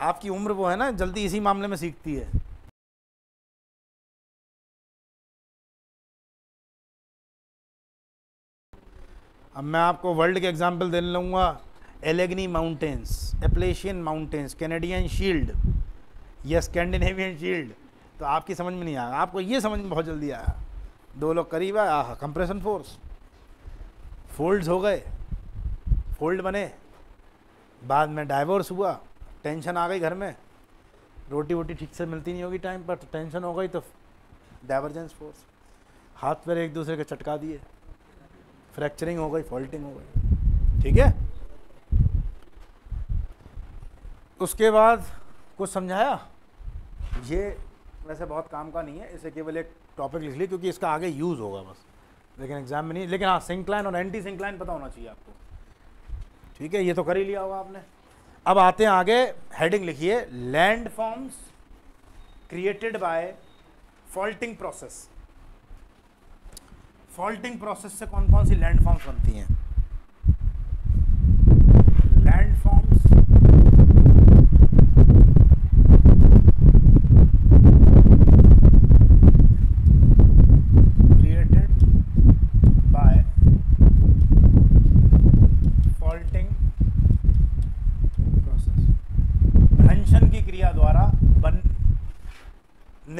आपकी उम्र वो है ना, जल्दी इसी मामले में सीखती है। अब मैं आपको वर्ल्ड के एग्ज़ाम्पल दे लूँगा Allegheny mountains, Appalachian mountains, Canadian shield. या स्कैंडिनेवियन शील्ड। तो आपकी समझ में नहीं आया। आपको ये समझ में बहुत जल्दी आया। दो लोग करीब आए आह कंप्रेशन फोर्स फोल्ड्स हो गए। फोल्ड बने। बाद में डाइवोर्स हुआ। टेंशन आ गई घर में। रोटी वोटी ठीक से मिलती नहीं होगी टाइम पर तो टेंशन हो गई तो डाइवर्जेंस फोर्स हाथ पैर एक दूसरे के चटका दिए। फ्रैक्चरिंग हो गई फॉल्टिंग हो गई। ठीक है? उसके बाद कुछ समझाया? ये वैसे बहुत काम का नहीं है। इसे केवल एक टॉपिक लिख ली क्योंकि इसका आगे यूज़ होगा बस। लेकिन एग्ज़ाम में नहीं, लेकिन हाँ सिंक्लाइन और एंटी सिंक्लाइन पता होना चाहिए आपको। ठीक है, ये तो कर ही लिया होगा आपने। अब आते हैं आगे हेडिंग लिखिए landforms created by faulting process faulting process से कौन कौन सी लैंड फॉर्म्स बनती हैं? Landforms created by faulting process भ्रंशन की क्रिया द्वारा बन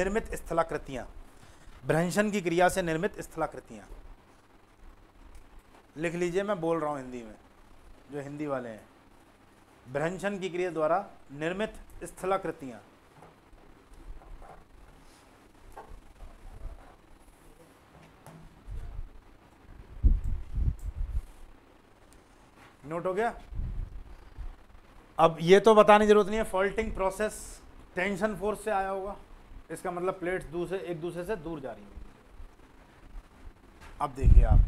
निर्मित स्थलाकृतियाँ भ्रंशन की क्रिया से निर्मित स्थलाकृतियाँ। लिख लीजिए, मैं बोल रहा हूँ हिंदी में, जो हिंदी वाले हैं। भ्रंशन की क्रिया द्वारा निर्मित स्थलाकृतियाँ। नोट हो गया? अब ये तो बताने की ज़रूरत नहीं है फॉल्टिंग प्रोसेस टेंशन फोर्स से आया होगा। इसका मतलब प्लेट्स दूसरे, एक दूसरे से दूर जा रही हैं। अब देखिए आप,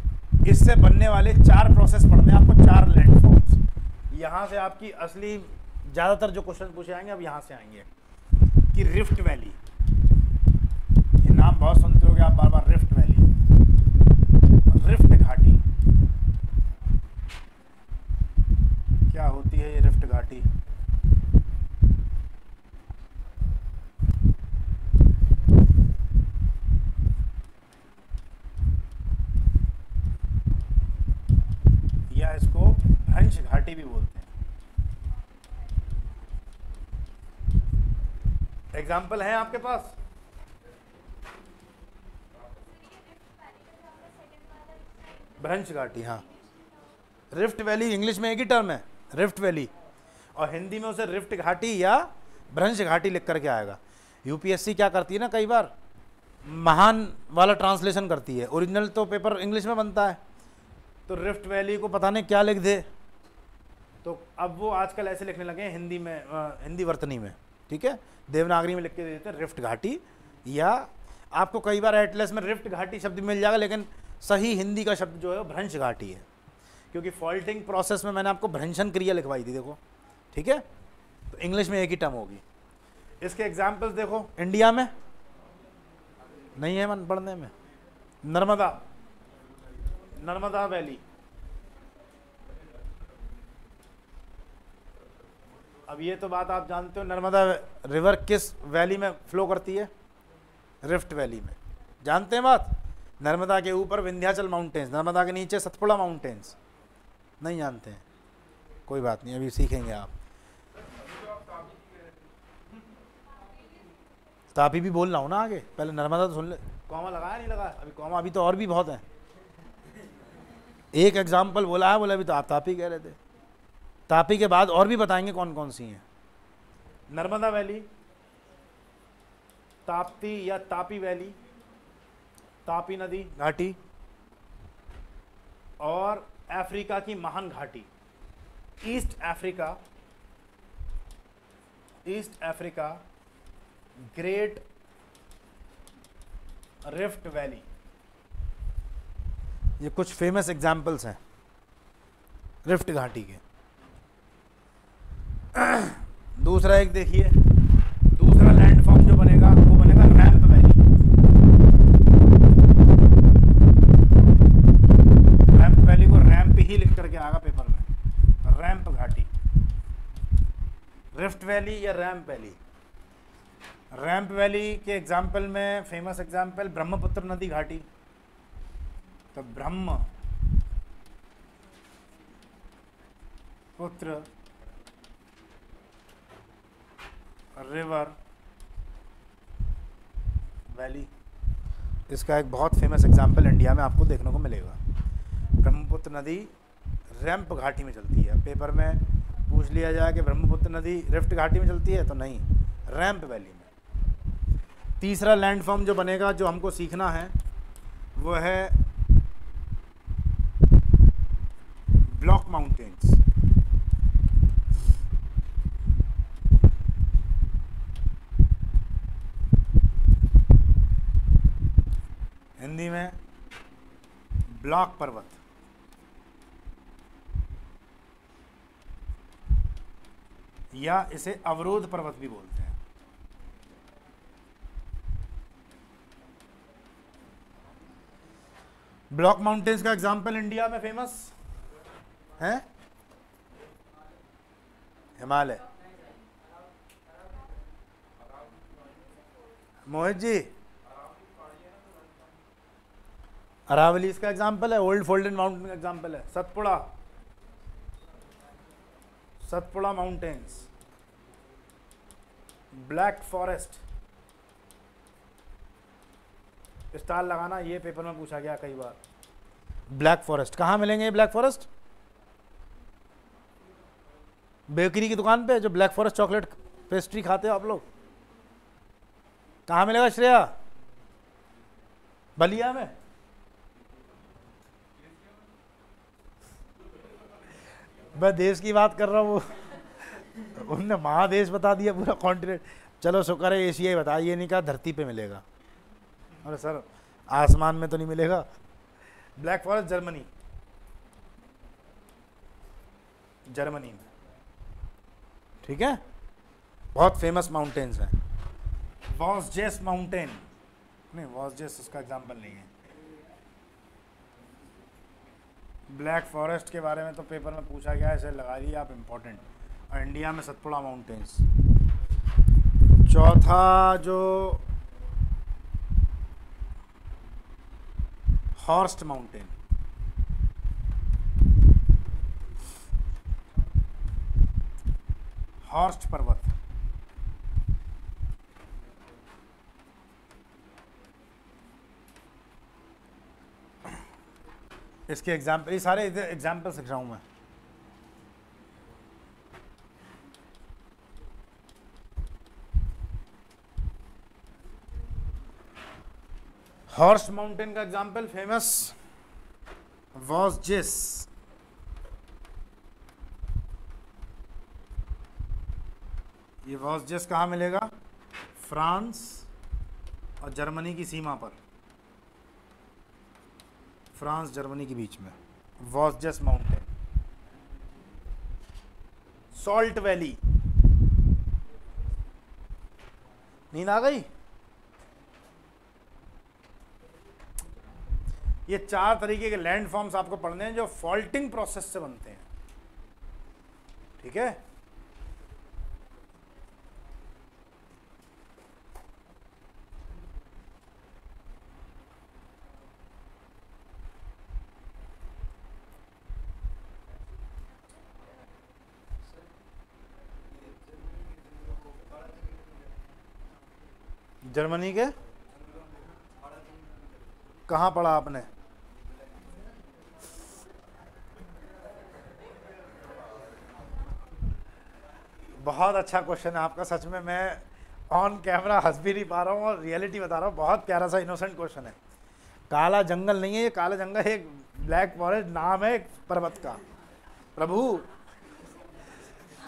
इससे बनने वाले चार प्रोसेस पढ़ने हैं आपको, चार लैंडफॉर्म्स यहाँ से आपकी असली, ज़्यादातर जो क्वेश्चन पूछे आएँगे अब यहाँ से आएँगे। कि रिफ्ट वैली ये नाम बहुत सुनते होगे आप बार बार रिफ्ट वैली रिफ्ट घाटी। क्या होती है ये रिफ्ट घाटी? या इसको भ्रंश घाटी भी बोलते हैं। एग्ज़ाम्पल है आपके पास? भ्रंश घाटी हाँ। रिफ्ट वैली इंग्लिश में एक ही टर्म है रिफ्ट वैली और हिंदी में उसे रिफ्ट घाटी या भ्रंश घाटी लिख करके आएगा। यूपीएससी क्या करती है ना, कई बार? महान वाला ट्रांसलेशन करती है। ओरिजिनल तो पेपर इंग्लिश में बनता है। तो रिफ्ट वैली को पता नहीं क्या लिख दे। तो अब वो आजकल ऐसे लिखने लगे हैं हिंदी में आ, हिंदी वर्तनी में ठीक है? देवनागरी में लिख के देते हैं रिफ्ट घाटी या आपको कई बार एटलस में रिफ्ट घाटी शब्द मिल जाएगा लेकिन सही हिंदी का शब्द जो है वो भ्रंश घाटी है। क्योंकि फॉल्टिंग प्रोसेस में मैंने आपको भ्रंशन क्रिया लिखवाई थी देखो ठीक है? तो इंग्लिश में एक ही टर्म होगी। इसके एग्जाम्पल्स देखो इंडिया में नहीं है मन पढ़ने में। नर्मदा नर्मदा वैली। अब ये तो बात आप जानते हो नर्मदा रिवर किस वैली में फ्लो करती है? रिफ्ट वैली में। जानते हैं बात? नर्मदा के ऊपर विंध्याचल माउंटेन्स नर्मदा के नीचे सतपुड़ा माउंटेन्स नहीं जानते हैं। कोई बात नहीं अभी सीखेंगे आप। तापी भी बोल रहा हूँ ना आगे। पहले नर्मदा तो सुन ले। कॉमा लगाया नहीं लगा? अभी कॉमा अभी तो और भी बहुत है। एक एग्ज़ाम्पल बोला है बोला अभी तो आप तापी कह रहे थे। तापी के बाद और भी बताएँगे कौन कौन सी हैं। नर्मदा वैली ताप्ती या तापी वैली तापी नदी घाटी। और अफ्रीका की महान घाटी। East Africa East Africa Great Rift Valley. ये कुछ फ़ेमस एग्जाम्पल्स हैं। रिफ्ट घाटी के। दूसरा एक देखिए। दूसरा लैंडफॉर्म जो बनेगा, वो बनेगा रैंप वैली रैंप वैली को रैंप ही लिख करके आएगा पेपर में। रैंप घाटी रिफ्ट वैली या रैंप वैली रैंप वैली के एग्ज़ाम्पल में फ़ेमस एग्ज़ाम्पल ब्रह्मपुत्र नदी घाटी तो ब्रह्म पुत्र रिवर वैली। इसका एक बहुत फ़ेमस एग्ज़ाम्पल इंडिया में आपको देखने को मिलेगा। ब्रह्मपुत्र नदी रैंप घाटी में चलती है। पेपर में पूछ लिया जाए कि ब्रह्मपुत्र नदी रिफ्ट घाटी में चलती है तो नहीं रैंप वैली में। तीसरा लैंडफॉर्म जो बनेगा, जो हमको सीखना है, वो है ब्लॉक माउंटेन्स हिंदी में ब्लॉक पर्वत। या इसे अवरोध पर्वत भी बोलते हैं। ब्लॉक माउंटेन्स का एग्ज़ाम्पल इंडिया में फ़ेमस है? हिमालय। मोहित जी। अरावली इसका एग्ज़ाम्पल है ओल्ड फोल्डन माउंटेन का एग्ज़ाम्पल है। Satpura. Satpura mountains black forest star लगाना, ये पेपर में पूछा गया कई बार। ब्लैक फॉरेस्ट कहाँ मिलेंगे ब्लैक फॉरेस्ट बेकरी की दुकान पे, जो ब्लैक फॉरेस्ट चॉकलेट पेस्ट्री खाते हो आप लोग। कहाँ मिलेगा श्रेया? बलिया में। मैं देश की बात कर रहा हूँ। उनने महादेश बता दिया पूरा कॉन्टिनेंट चलो, शुक्र है एशिया बता, ये नहीं कहा धरती पे मिलेगा। अरे सर, आसमान में तो नहीं मिलेगा। ब्लैक फॉरेस्ट जर्मनी जर्मनी में। ठीक है? बहुत फ़ेमस माउंटेन्स हैं। वॉसजेस माउंटेन नहीं वॉसजेस उसका एग्जांपल नहीं है। ब्लैक फॉरेस्ट के बारे में तो पेपर में पूछा गया ऐसे लगा लिया आप इम्पोर्टेंट और इंडिया में सतपुड़ा माउंटेन्स चौथा जो हॉर्स्ट माउंटेन हॉर्स्ट पर्वत। इसके एग्ज़ाम्पल ये सारे एग्ज़ाम्पल लिख रहा हूँ मैं। हॉर्स माउंटेन का एग्ज़ाम्पल फ़ेमस वॉसजिस ये वॉसजिस कहाँ मिलेगा? फ्रांस और जर्मनी की सीमा पर। फ्रांस, जर्मनी के बीच में। Vosges mountain. Salt valley. नींद आ गई? ये चार तरीके के लैंड फॉर्म्स आपको पढ़ने हैं जो फॉल्टिंग प्रोसेस से बनते हैं। ठीक है? जर्मनी के? कहाँ पढ़ा आपने? बहुत अच्छा क्वेश्चन है आपका, सच में मैं ऑन कैमरा हंस भी नहीं पा रहा हूँ और रियलिटी बता रहा हूँ। बहुत प्यारा सा इनोसेंट क्वेश्चन है। काला जंगल नहीं है ये, काला जंगल एक ब्लैक फॉरेस्ट नाम है पर्वत का। प्रभु,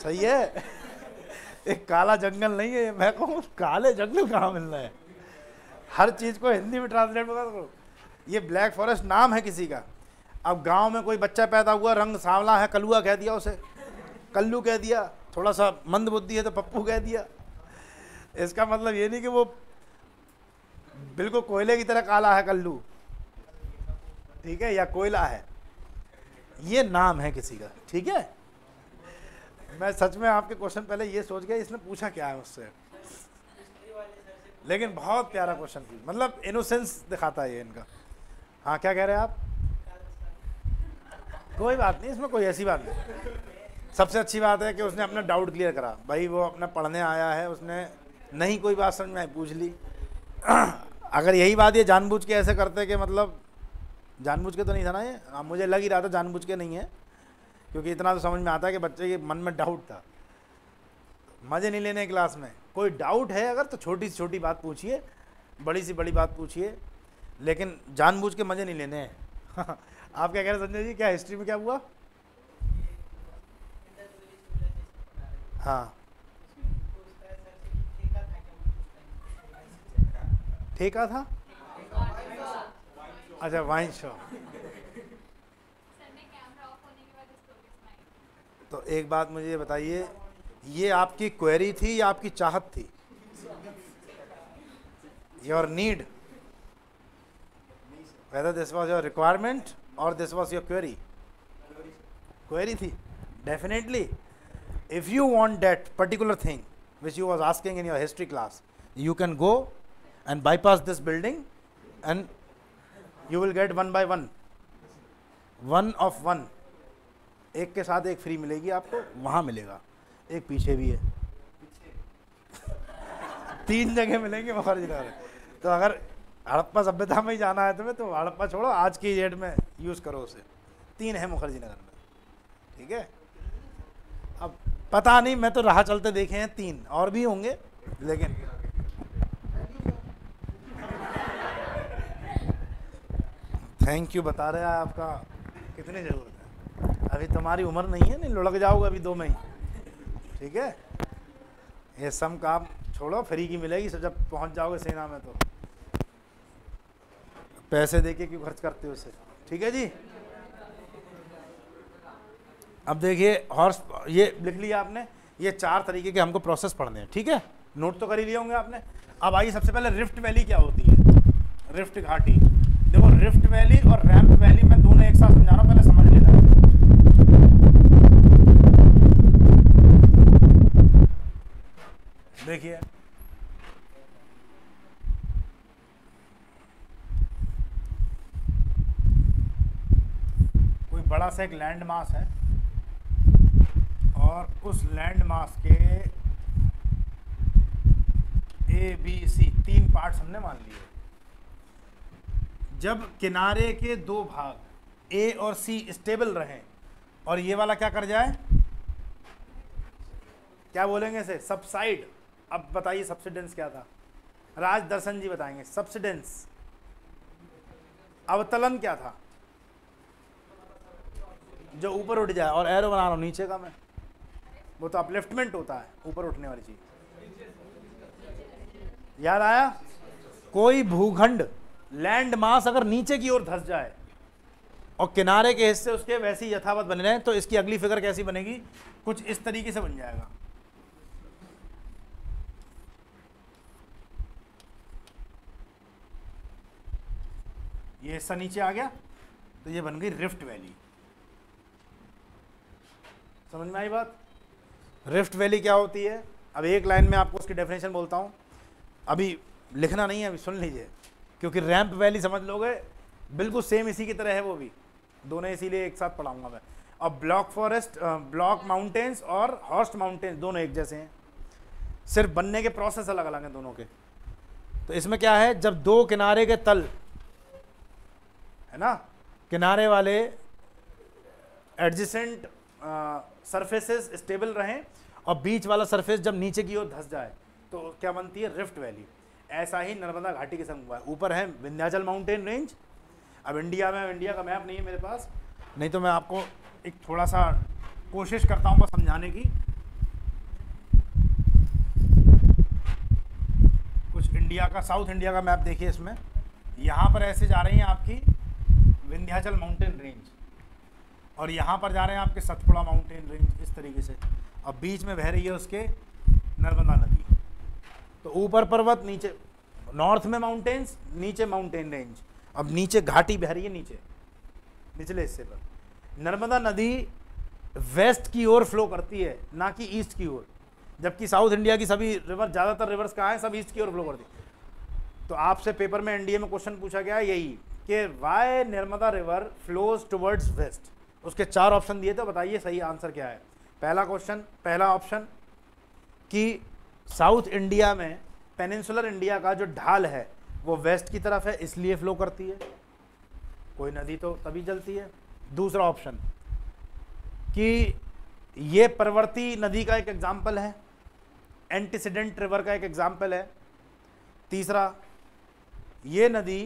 सही है? एक काला जंगल नहीं है, मैं कहूँ, काले जंगल कहाँ मिल रहा है? हर चीज़ को हिंदी में ट्रांसलेट करो ये ब्लैक फॉरेस्ट नाम है किसी का। अब गाँव में कोई बच्चा पैदा हुआ, रंग सांवला है, कलुआ कह दिया उसे। कल्लू कह दिया थोड़ा सा मंद बुद्धि है तो पप्पू कह दिया। इसका मतलब ये नहीं कि वो बिल्कुल कोयले की तरह काला है, कल्लू। ठीक है, या कोयला है। ये नाम है किसी का। ठीक है? मैं सच में आपके क्वेश्चन पहले ये सोच गया, इसने पूछा क्या है उससे? लेकिन बहुत प्यारा क्वेश्चन थी। मतलब इनोसेंस दिखाता है ये इनका। हाँ क्या कह रहे हैं आप? कोई बात नहीं, इसमें कोई ऐसी बात नहीं। सबसे अच्छी बात है कि उसने अपना डाउट क्लियर करा। भाई, वो अपना पढ़ने आया है, उसने नहीं कोई बात समझ में आई, पूछ ली। अगर यही बात ये जानबूझ के ऐसे करते कि मतलब जानबूझ के तो नहीं था ना ये? हाँ मुझे लग ही रहा था जानबूझ के नहीं है। क्योंकि इतना तो समझ में आता है कि बच्चे के मन में डाउट था। मज़े नहीं लेने क्लास में। कोई डाउट है अगर तो छोटी सी छोटी बात पूछिए बड़ी सी बड़ी बात पूछिए लेकिन जानबूझ के मज़े नहीं लेने हैं। आप क्या कह रहे हैं संजय जी? क्या हिस्ट्री में क्या हुआ? हाँ। ठेका था? अच्छा वाइन शॉप तो एक बात मुझे बताइए, ये आपकी क्वेरी थी या आपकी चाहत थी? Your need whether this was your requirement और this was your query query थी. Definitely if you want that particular thing which you was asking in your history class you can go and bypass this building and you will get one by one one of one एक के साथ एक free मिलेगी आपको वहाँ मिलेगा। एक पीछे भी है। तीन जगह मिलेंगे मुखर्जी नगर तो अगर हड़प्पा सभ्यता में ही जाना है तुम्हें तो हड़प्पा छोड़ो आज की डेट में यूज़ करो उसे। तीन है मुखर्जी नगर में। ठीक है? अब पता नहीं मैं तो राह चलते देखे हैं तीन और भी होंगे लेकिन थैंक यू बता रहे हैं आपका कितनी ज़रूरत अभी तुम्हारी उम्र नहीं है, नहीं लुढ़क जाओगे अभी दो में ही। ठीक है? ये सम काम छोड़ो, फ्री की मिलेगी, सब जब पहुँच जाओगे सेना में तो। पैसे दे के क्यों खर्च करते हो उसे ठीक है जी? अब देखिए हॉर्स ये लिख लिया आपने, ये चार तरीके के हमको प्रोसेस पढ़ने हैं, ठीक है? नोट तो कर ही लिए होंगे आपने। अब आइए, सबसे पहले रिफ्ट वैली क्या होती है? रिफ्ट घाटी देखो रिफ्ट वैली और रैम्प वैली में दोनों एक साथ समझा लेना देखिए। कोई बड़ा सा एक लैंड मास है और उस लैंड मास के ए बी सी तीन पार्ट्स हमने मान लिए। जब किनारे के दो भाग ए और सी स्टेबल रहें, और ये वाला क्या कर जाए? क्या बोलेंगे इसे? सबसाइड अब बताइए सब्सिडेंस क्या था? राज दर्शन जी बताएँगे। सब्सिडेंस अवतलन क्या था? जो ऊपर उठ जाए और एरो बना रहा हूँ नीचे का मैं। वो तो अपलिफ्टमेंट होता है, ऊपर उठने वाली चीज़। याद आया? कोई भूखंड लैंड मास अगर नीचे की ओर धस जाए और किनारे के हिस्से उसके वैसे ही यथावत बने रहे तो इसकी अगली फिगर कैसी बनेगी? कुछ इस तरीके से बन जाएगा। ये हिस्सा नीचे आ गया तो ये बन गई रिफ्ट वैली समझ में आई बात? रिफ्ट वैली क्या होती है? अब एक लाइन में आपको उसकी डेफिनेशन बोलता हूँ। अभी लिखना नहीं है, अभी सुन लीजिए। क्योंकि रैंप वैली समझ लोगे, बिल्कुल सेम इसी की तरह है वो भी। दोनों इसीलिए एक साथ पढ़ाऊँगा मैं। अब ब्लॉक फॉरेस्ट ब्लॉक माउंटेन्स और हॉर्स्ट माउंटेन्स दोनों एक जैसे हैं। सिर्फ़ बनने के प्रोसेस अलग अलग हैं दोनों के। तो इसमें क्या है? जब दो किनारे के तल है ना? किनारे वाले एडजेसेंट सरफेसेस स्टेबल रहें और बीच वाला सरफेस जब नीचे की ओर धस जाए तो क्या बनती है? रिफ्ट वैली ऐसा ही नर्मदा घाटी के संग हुआ है। ऊपर है विंध्याचल माउंटेन रेंज अब इंडिया में इंडिया का मैप नहीं है मेरे पास। नहीं तो मैं आपको एक थोड़ा सा कोशिश करता हूँ समझाने की। कुछ इंडिया का साउथ इंडिया का मैप देखिए इसमें। यहाँ पर ऐसे जा रही हैं आपकी। विंध्याचल माउंटेन रेंज और यहाँ पर जा रहे हैं आपके सतपुड़ा माउंटेन रेंज इस तरीके से। अब बीच में बह रही है उसके नर्मदा नदी। तो ऊपर पर्वत, नीचे नॉर्थ में माउंटेन्स नीचे माउंटेन रेंज अब नीचे घाटी बह रही है, नीचे। निचले हिस्से पर। नर्मदा नदी वेस्ट की ओर फ्लो करती है, ना कि ईस्ट की ओर। जबकि साउथ इंडिया की सभी रिवर ज़्यादातर रिवर्स कहाँ हैं, सब ईस्ट की ओर फ्लो करती है। तो आपसे पेपर में एनडीए में क्वेश्चन पूछा गया यही। कि why Narmada river flows towards west उसके चार ऑप्शन दिए थे बताइए सही आंसर क्या है? पहला क्वेश्चन पहला ऑप्शन कि साउथ इंडिया में पेनिनसुलर इंडिया का जो ढाल है, वो वेस्ट की तरफ़ है, इसलिए फ्लो करती है। कोई नदी तो तभी जलती है। दूसरा ऑप्शन कि ये परवर्ती नदी का एक एग्ज़ाम्पल है एंटीसीडेंट रिवर का एक एग्ज़ाम्पल है। तीसरा, ये नदी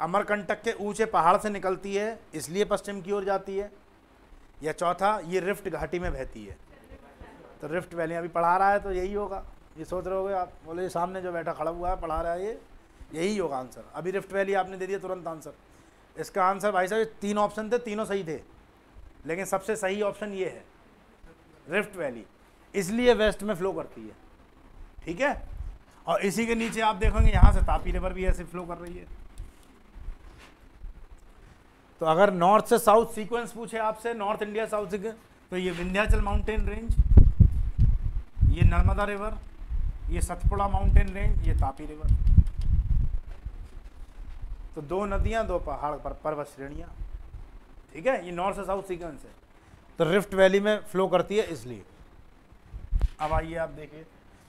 अमरकंटक के ऊँचे पहाड़ से निकलती है, इसलिए पश्चिम की ओर जाती है। या चौथा, ये रिफ्ट घाटी में बहती है। तो रिफ्ट वैली अभी पढ़ा रहा है तो यही होगा। ये सोच रहे हो आप, बोले सामने जो बैठा खड़ा हुआ है, पढ़ा रहा है ये, यही होगा आंसर। अभी रिफ्ट वैली आपने दे दिया तुरंत आंसर। इसका आंसर भाई साहब तीन ऑप्शन थे, तीनों सही थे। लेकिन सबसे सही ऑप्शन ये है, रिफ्ट वैली। इसलिए वेस्ट में फ्लो करती है। ठीक है? और इसी के नीचे आप देखोगे, यहाँ से तापी रिवर भी ऐसे फ्लो कर रही है। तो अगर नॉर्थ से साउथ सीक्वेंस पूछे आपसे नॉर्थ इंडिया साउथ तो ये विंध्याचल माउंटेन रेंज ये नर्मदा रिवर ये सतपुड़ा माउंटेन रेंज ये तापी रिवर तो दो नदियाँ, दो पहाड़ पर, पर्वत श्रेणियाँ। ठीक है? ये नॉर्थ से साउथ सीक्वेंस है। तो रिफ्ट वैली में फ्लो करती है इसलिए। अब आइए आप देखिए।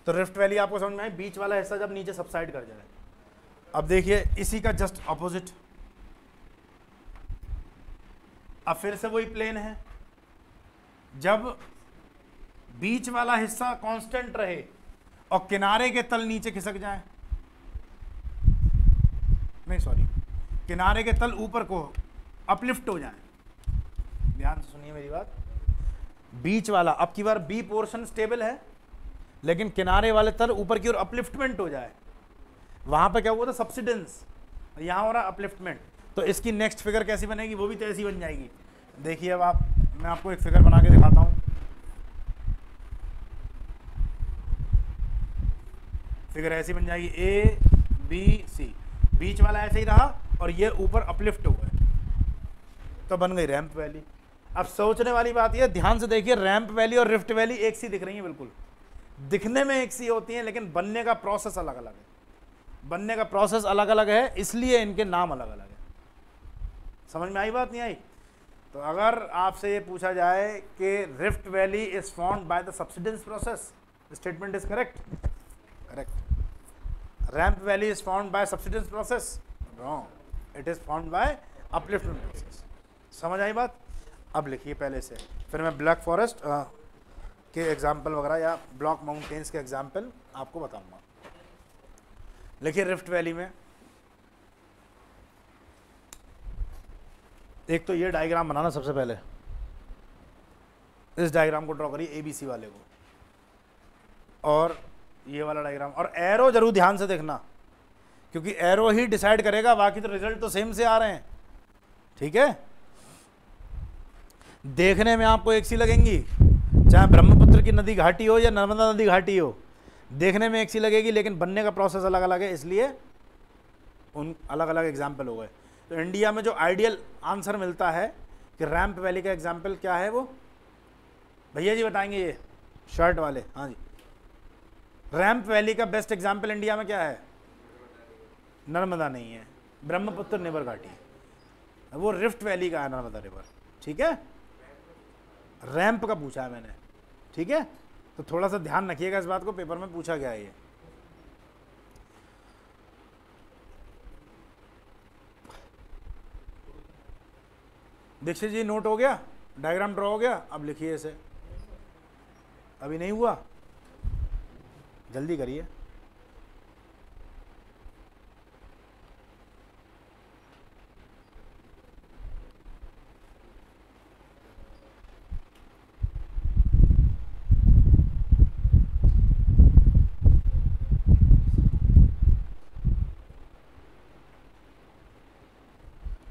तो रिफ्ट वैली आपको समझ में आए, बीच वाला हिस्सा जब नीचे सबसाइड कर जाए। अब देखिए, इसी का जस्ट अपोजिट अब फिर से वही प्लेन है। जब बीच वाला हिस्सा कांस्टेंट रहे और किनारे के तल नीचे खिसक जाए, नहीं सॉरी किनारे के तल ऊपर को अपलिफ्ट हो जाए। ध्यान से सुनिए मेरी बात। बीच वाला, अब की बार बी पोर्शन स्टेबल है, लेकिन किनारे वाले तल ऊपर की ओर अपलिफ्टमेंट हो जाए। वहाँ पर क्या हुआ था? सब्सिडेंस यहाँ हो रहा अपलिफ्टमेंट तो इसकी नेक्स्ट फिगर कैसी बनेगी, वो भी तो बन जाएगी। देखिए अब आप, मैं आपको एक फिगर बना के दिखाता हूँ। फिगर ऐसी बन जाएगी ए बी सी बीच वाला ऐसे ही रहा और ये ऊपर अपलिफ्ट हो। गए तो बन गई रैंप वैली अब सोचने वाली बात यह ध्यान से देखिए रैंप वैली और रिफ्ट वैली एक सी दिख रही है बिल्कुल। दिखने में एक सी होती हैं, लेकिन बनने का प्रोसेस अलग अलग है। बनने का प्रोसेस अलग अलग है, इसलिए इनके नाम अलग अलग है। समझ में आई बात? नहीं आई? तो अगर आपसे ये पूछा जाए कि rift valley is form by the subsidence process statement is correct correct ramp valley is form by subsidence process wrong it is form by upliftment process समझ आई बात? अब लिखिए पहले से। फिर मैं ब्लैक फॉरेस्ट के एग्ज़ाम्पल वगैरह या ब्लॉक माउंटेन्स के एग्ज़ाम्पल आपको बताऊँगा। लिखिए रिफ्ट वैली में। एक तो ये डायग्राम बनाना सबसे पहले। इस डायग्राम को ड्रॉ करिए एबीसी वाले को। और ये वाला डायग्राम और एरो ज़रूर ध्यान से देखना, क्योंकि एरो ही डिसाइड करेगा, बाकी तो रिज़ल्ट तो सेम से आ रहे हैं। ठीक है? देखने में आपको एक सी लगेंगी, चाहे ब्रह्मपुत्र की नदी घाटी हो या नर्मदा नदी घाटी हो। देखने में एक सी लगेगी, लेकिन बनने का प्रोसेस अलग अलग है, इसलिए उन अलग अलग एग्ज़ाम्पल हो गए। तो इंडिया में जो आइडियल आंसर मिलता है कि रैम्प वैली का एग्ज़ाम्पल क्या है वो? भैया जी बताएँगे ये शर्ट वाले हाँ जी। रैम्प वैली का बेस्ट एग्ज़ाम्पल इंडिया में क्या है? नर्मदा नहीं है, ब्रह्मपुत्र नेबर घाटी वो रिफ्ट वैली का है, नर्मदा रिवर ठीक है? रैंप का पूछा है मैंने, ठीक है? तो थोड़ा सा ध्यान रखिएगा इस बात को पेपर में पूछा गया है ये। दीक्षित जी नोट हो गया? डायग्राम ड्रॉ हो गया? अब लिखिए इसे। अभी नहीं हुआ? जल्दी करिए।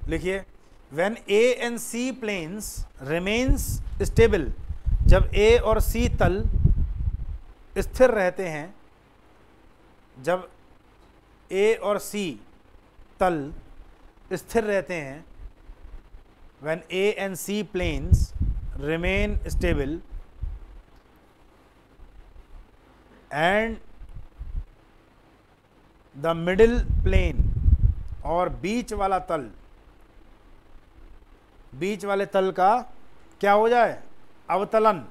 लिखिए। When A and C planes remains stable जब ए और सी तल स्थिर रहते हैं, जब ए और सी तल स्थिर रहते हैं when A and C planes remain stable and the middle plane और बीच वाला तल बीच वाले तल का क्या हो जाए? अवतलन।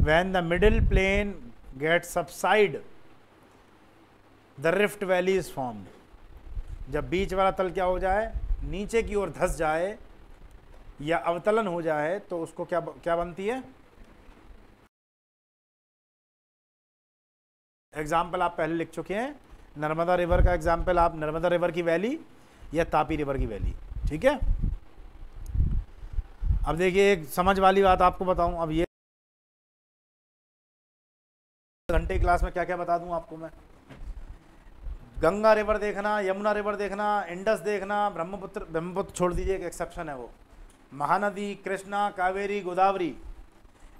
When the middle plane get subside the rift valley is formed जब बीच वाला तल क्या हो जाए? नीचे की ओर धस जाए या अवतलन हो जाए तो उसको क्या क्या बनती है? एग्ज़ाम्पल आप पहले लिख चुके हैं। नर्मदा रिवर का एग्ज़ाम्पल आप, नर्मदा रिवर की वैली या तापी रिवर की वैली ठीक है? अब देखिए, एक समझ वाली बात आपको बताऊँ, अब ये घंटे क्लास में क्या क्या बता दूँ आपको मैं? गंगा रिवर देखना, यमुना रिवर देखना, इंडस देखना, ब्रह्मपुत्र ब्रह्मपुत्र छोड़ दीजिए, एक एक्सेप्शन है वो। महानदी, कृष्णा, कावेरी, गोदावरी,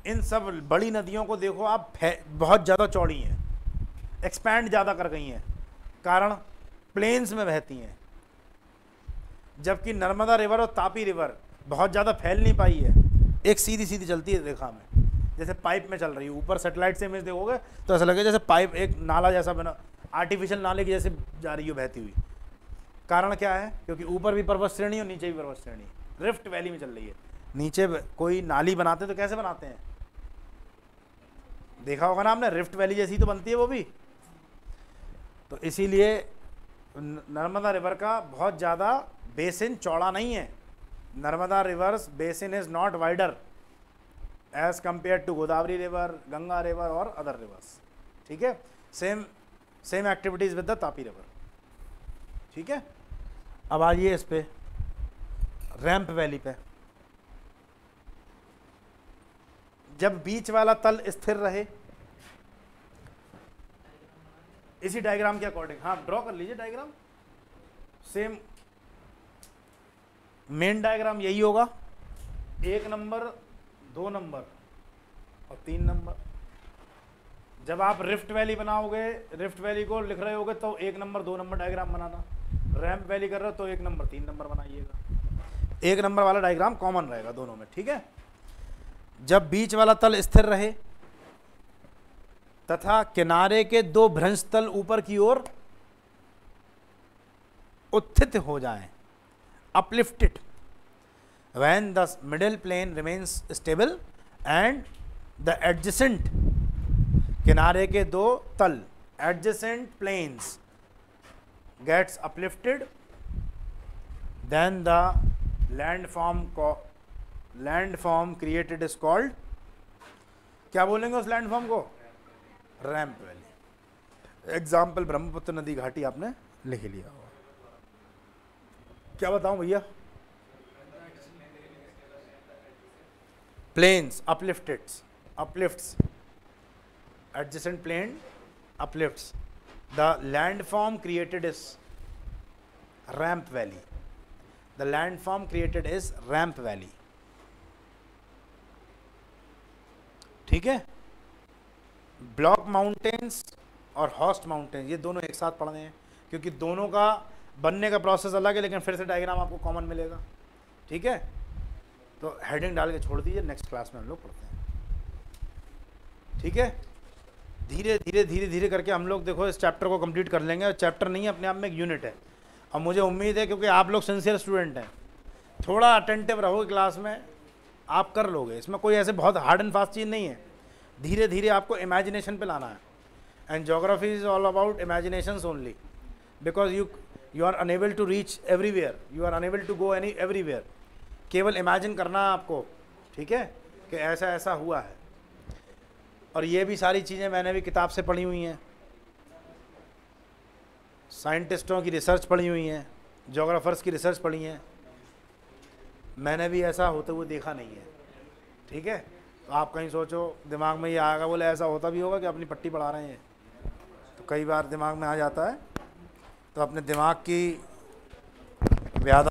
इन सब बड़ी नदियों को देखो, आप बहुत ज़्यादा चौड़ी हैं। एक्सपैंड ज़्यादा कर गई हैं, कारण प्लेन्स में बहती हैं। जबकि नर्मदा रिवर और तापी रिवर बहुत ज़्यादा फैल नहीं पाई है। एक सीधी सीधी चलती है रेखा में। जैसे पाइप में चल रही है। ऊपर सेटेलाइट से इमेज देखोगे तो ऐसा लगे जैसे पाइप एक नाला जैसा बना, आर्टिफिशियल नाले की जैसे जा रही हो, बहती हुई। कारण क्या है? क्योंकि ऊपर भी पर्वत श्रेणी और नीचे भी पर्वत श्रेणी। रिफ्ट वैली में चल रही है। नीचे कोई नाली बनाते तो कैसे बनाते हैं? देखा होगा ना आपने? रिफ्ट वैली जैसी तो बनती है वो भी। तो इसीलिए नर्मदा रिवर का बहुत ज़्यादा बेसिन चौड़ा नहीं है। Narmada rivers basin is not wider as compare to Godavari river Ganga river और अदर रिवर्स ठीक है? Same same activities with the Tapi river ठीक है? अब आइए इस पे रैंप वैली पे। जब बीच वाला तल स्थिर रहे, इसी डायग्राम के अकॉर्डिंग हाँ ड्रॉ कर लीजिए डायग्राम सेम मेन डायग्राम यही होगा। एक नंबर, दो नंबर और तीन नंबर। जब आप रिफ्ट वैली बनाओगे रिफ्ट वैली को लिख रहे होगे तो एक नंबर, दो नंबर डायग्राम बनाना। रैम्प वैली कर रहे हो तो एक नंबर, तीन नंबर बनाइएगा। एक नंबर वाला डायग्राम कॉमन रहेगा दोनों में, ठीक है? जब बीच वाला तल स्थिर रहे, तथा किनारे के दो भ्रंश तल ऊपर की ओर उत्थित हो जाएँ uplifted when the middle plane remains stable and the adjacent किनारे के दो तल adjacent planes gets uplifted then the landform landform created is called क्या बोलेंगे उस लैंडफॉर्म को रैम्प वैली एग्ज़ाम्पल ब्रह्मपुत्र नदी घाटी आपने लिख लिया क्या बताऊँ भैया? Plains uplifted uplift adjacent plain uplift the land form created is ramp valley the land form created is ramp valley ठीक है? ब्लॉक माउंटेन्स और हॉस्ट माउंटेन्स ये दोनों एक साथ पढ़ने हैं क्योंकि दोनों का बनने का प्रोसेस अलग है, लेकिन फिर से डायग्राम आपको कॉमन मिलेगा। ठीक है? तो हेडिंग डाल के छोड़ दीजिए नेक्स्ट क्लास में हम लोग पढ़ते हैं। ठीक है? धीरे धीरे धीरे धीरे करके हम लोग देखो, इस चैप्टर को कंप्लीट कर लेंगे। और चैप्टर नहीं है अपने आप में एक यूनिट है। और मुझे उम्मीद है, क्योंकि आप लोग सिंसियर स्टूडेंट हैं, थोड़ा अटेंटिव रहोगे क्लास में, आप कर लोगे। इसमें कोई ऐसे बहुत हार्ड एंड फास्ट चीज़ नहीं है। धीरे धीरे आपको इमेजिनेशन पे लाना है। And geography is all about imagination only because you you are unable to reach everywhere you are unable to go any everywhere केवल इमेजिन करना आपको, ठीक है? कि ऐसा ऐसा हुआ है। और ये भी सारी चीज़ें मैंने भी किताब से पढ़ी हुई हैं। साइंटिस्टों की रिसर्च पढ़ी हुई हैं। जोग्राफर्स की रिसर्च पढ़ी हैं। मैंने भी ऐसा होते हुए देखा नहीं है। ठीक है? तो आप कहीं सोचो, दिमाग में ये आएगा, बोले ऐसा होता भी होगा कि अपनी पट्टी पढ़ा रहे हैं। तो कई बार दिमाग में आ जाता है तो अपने दिमाग की व्याधा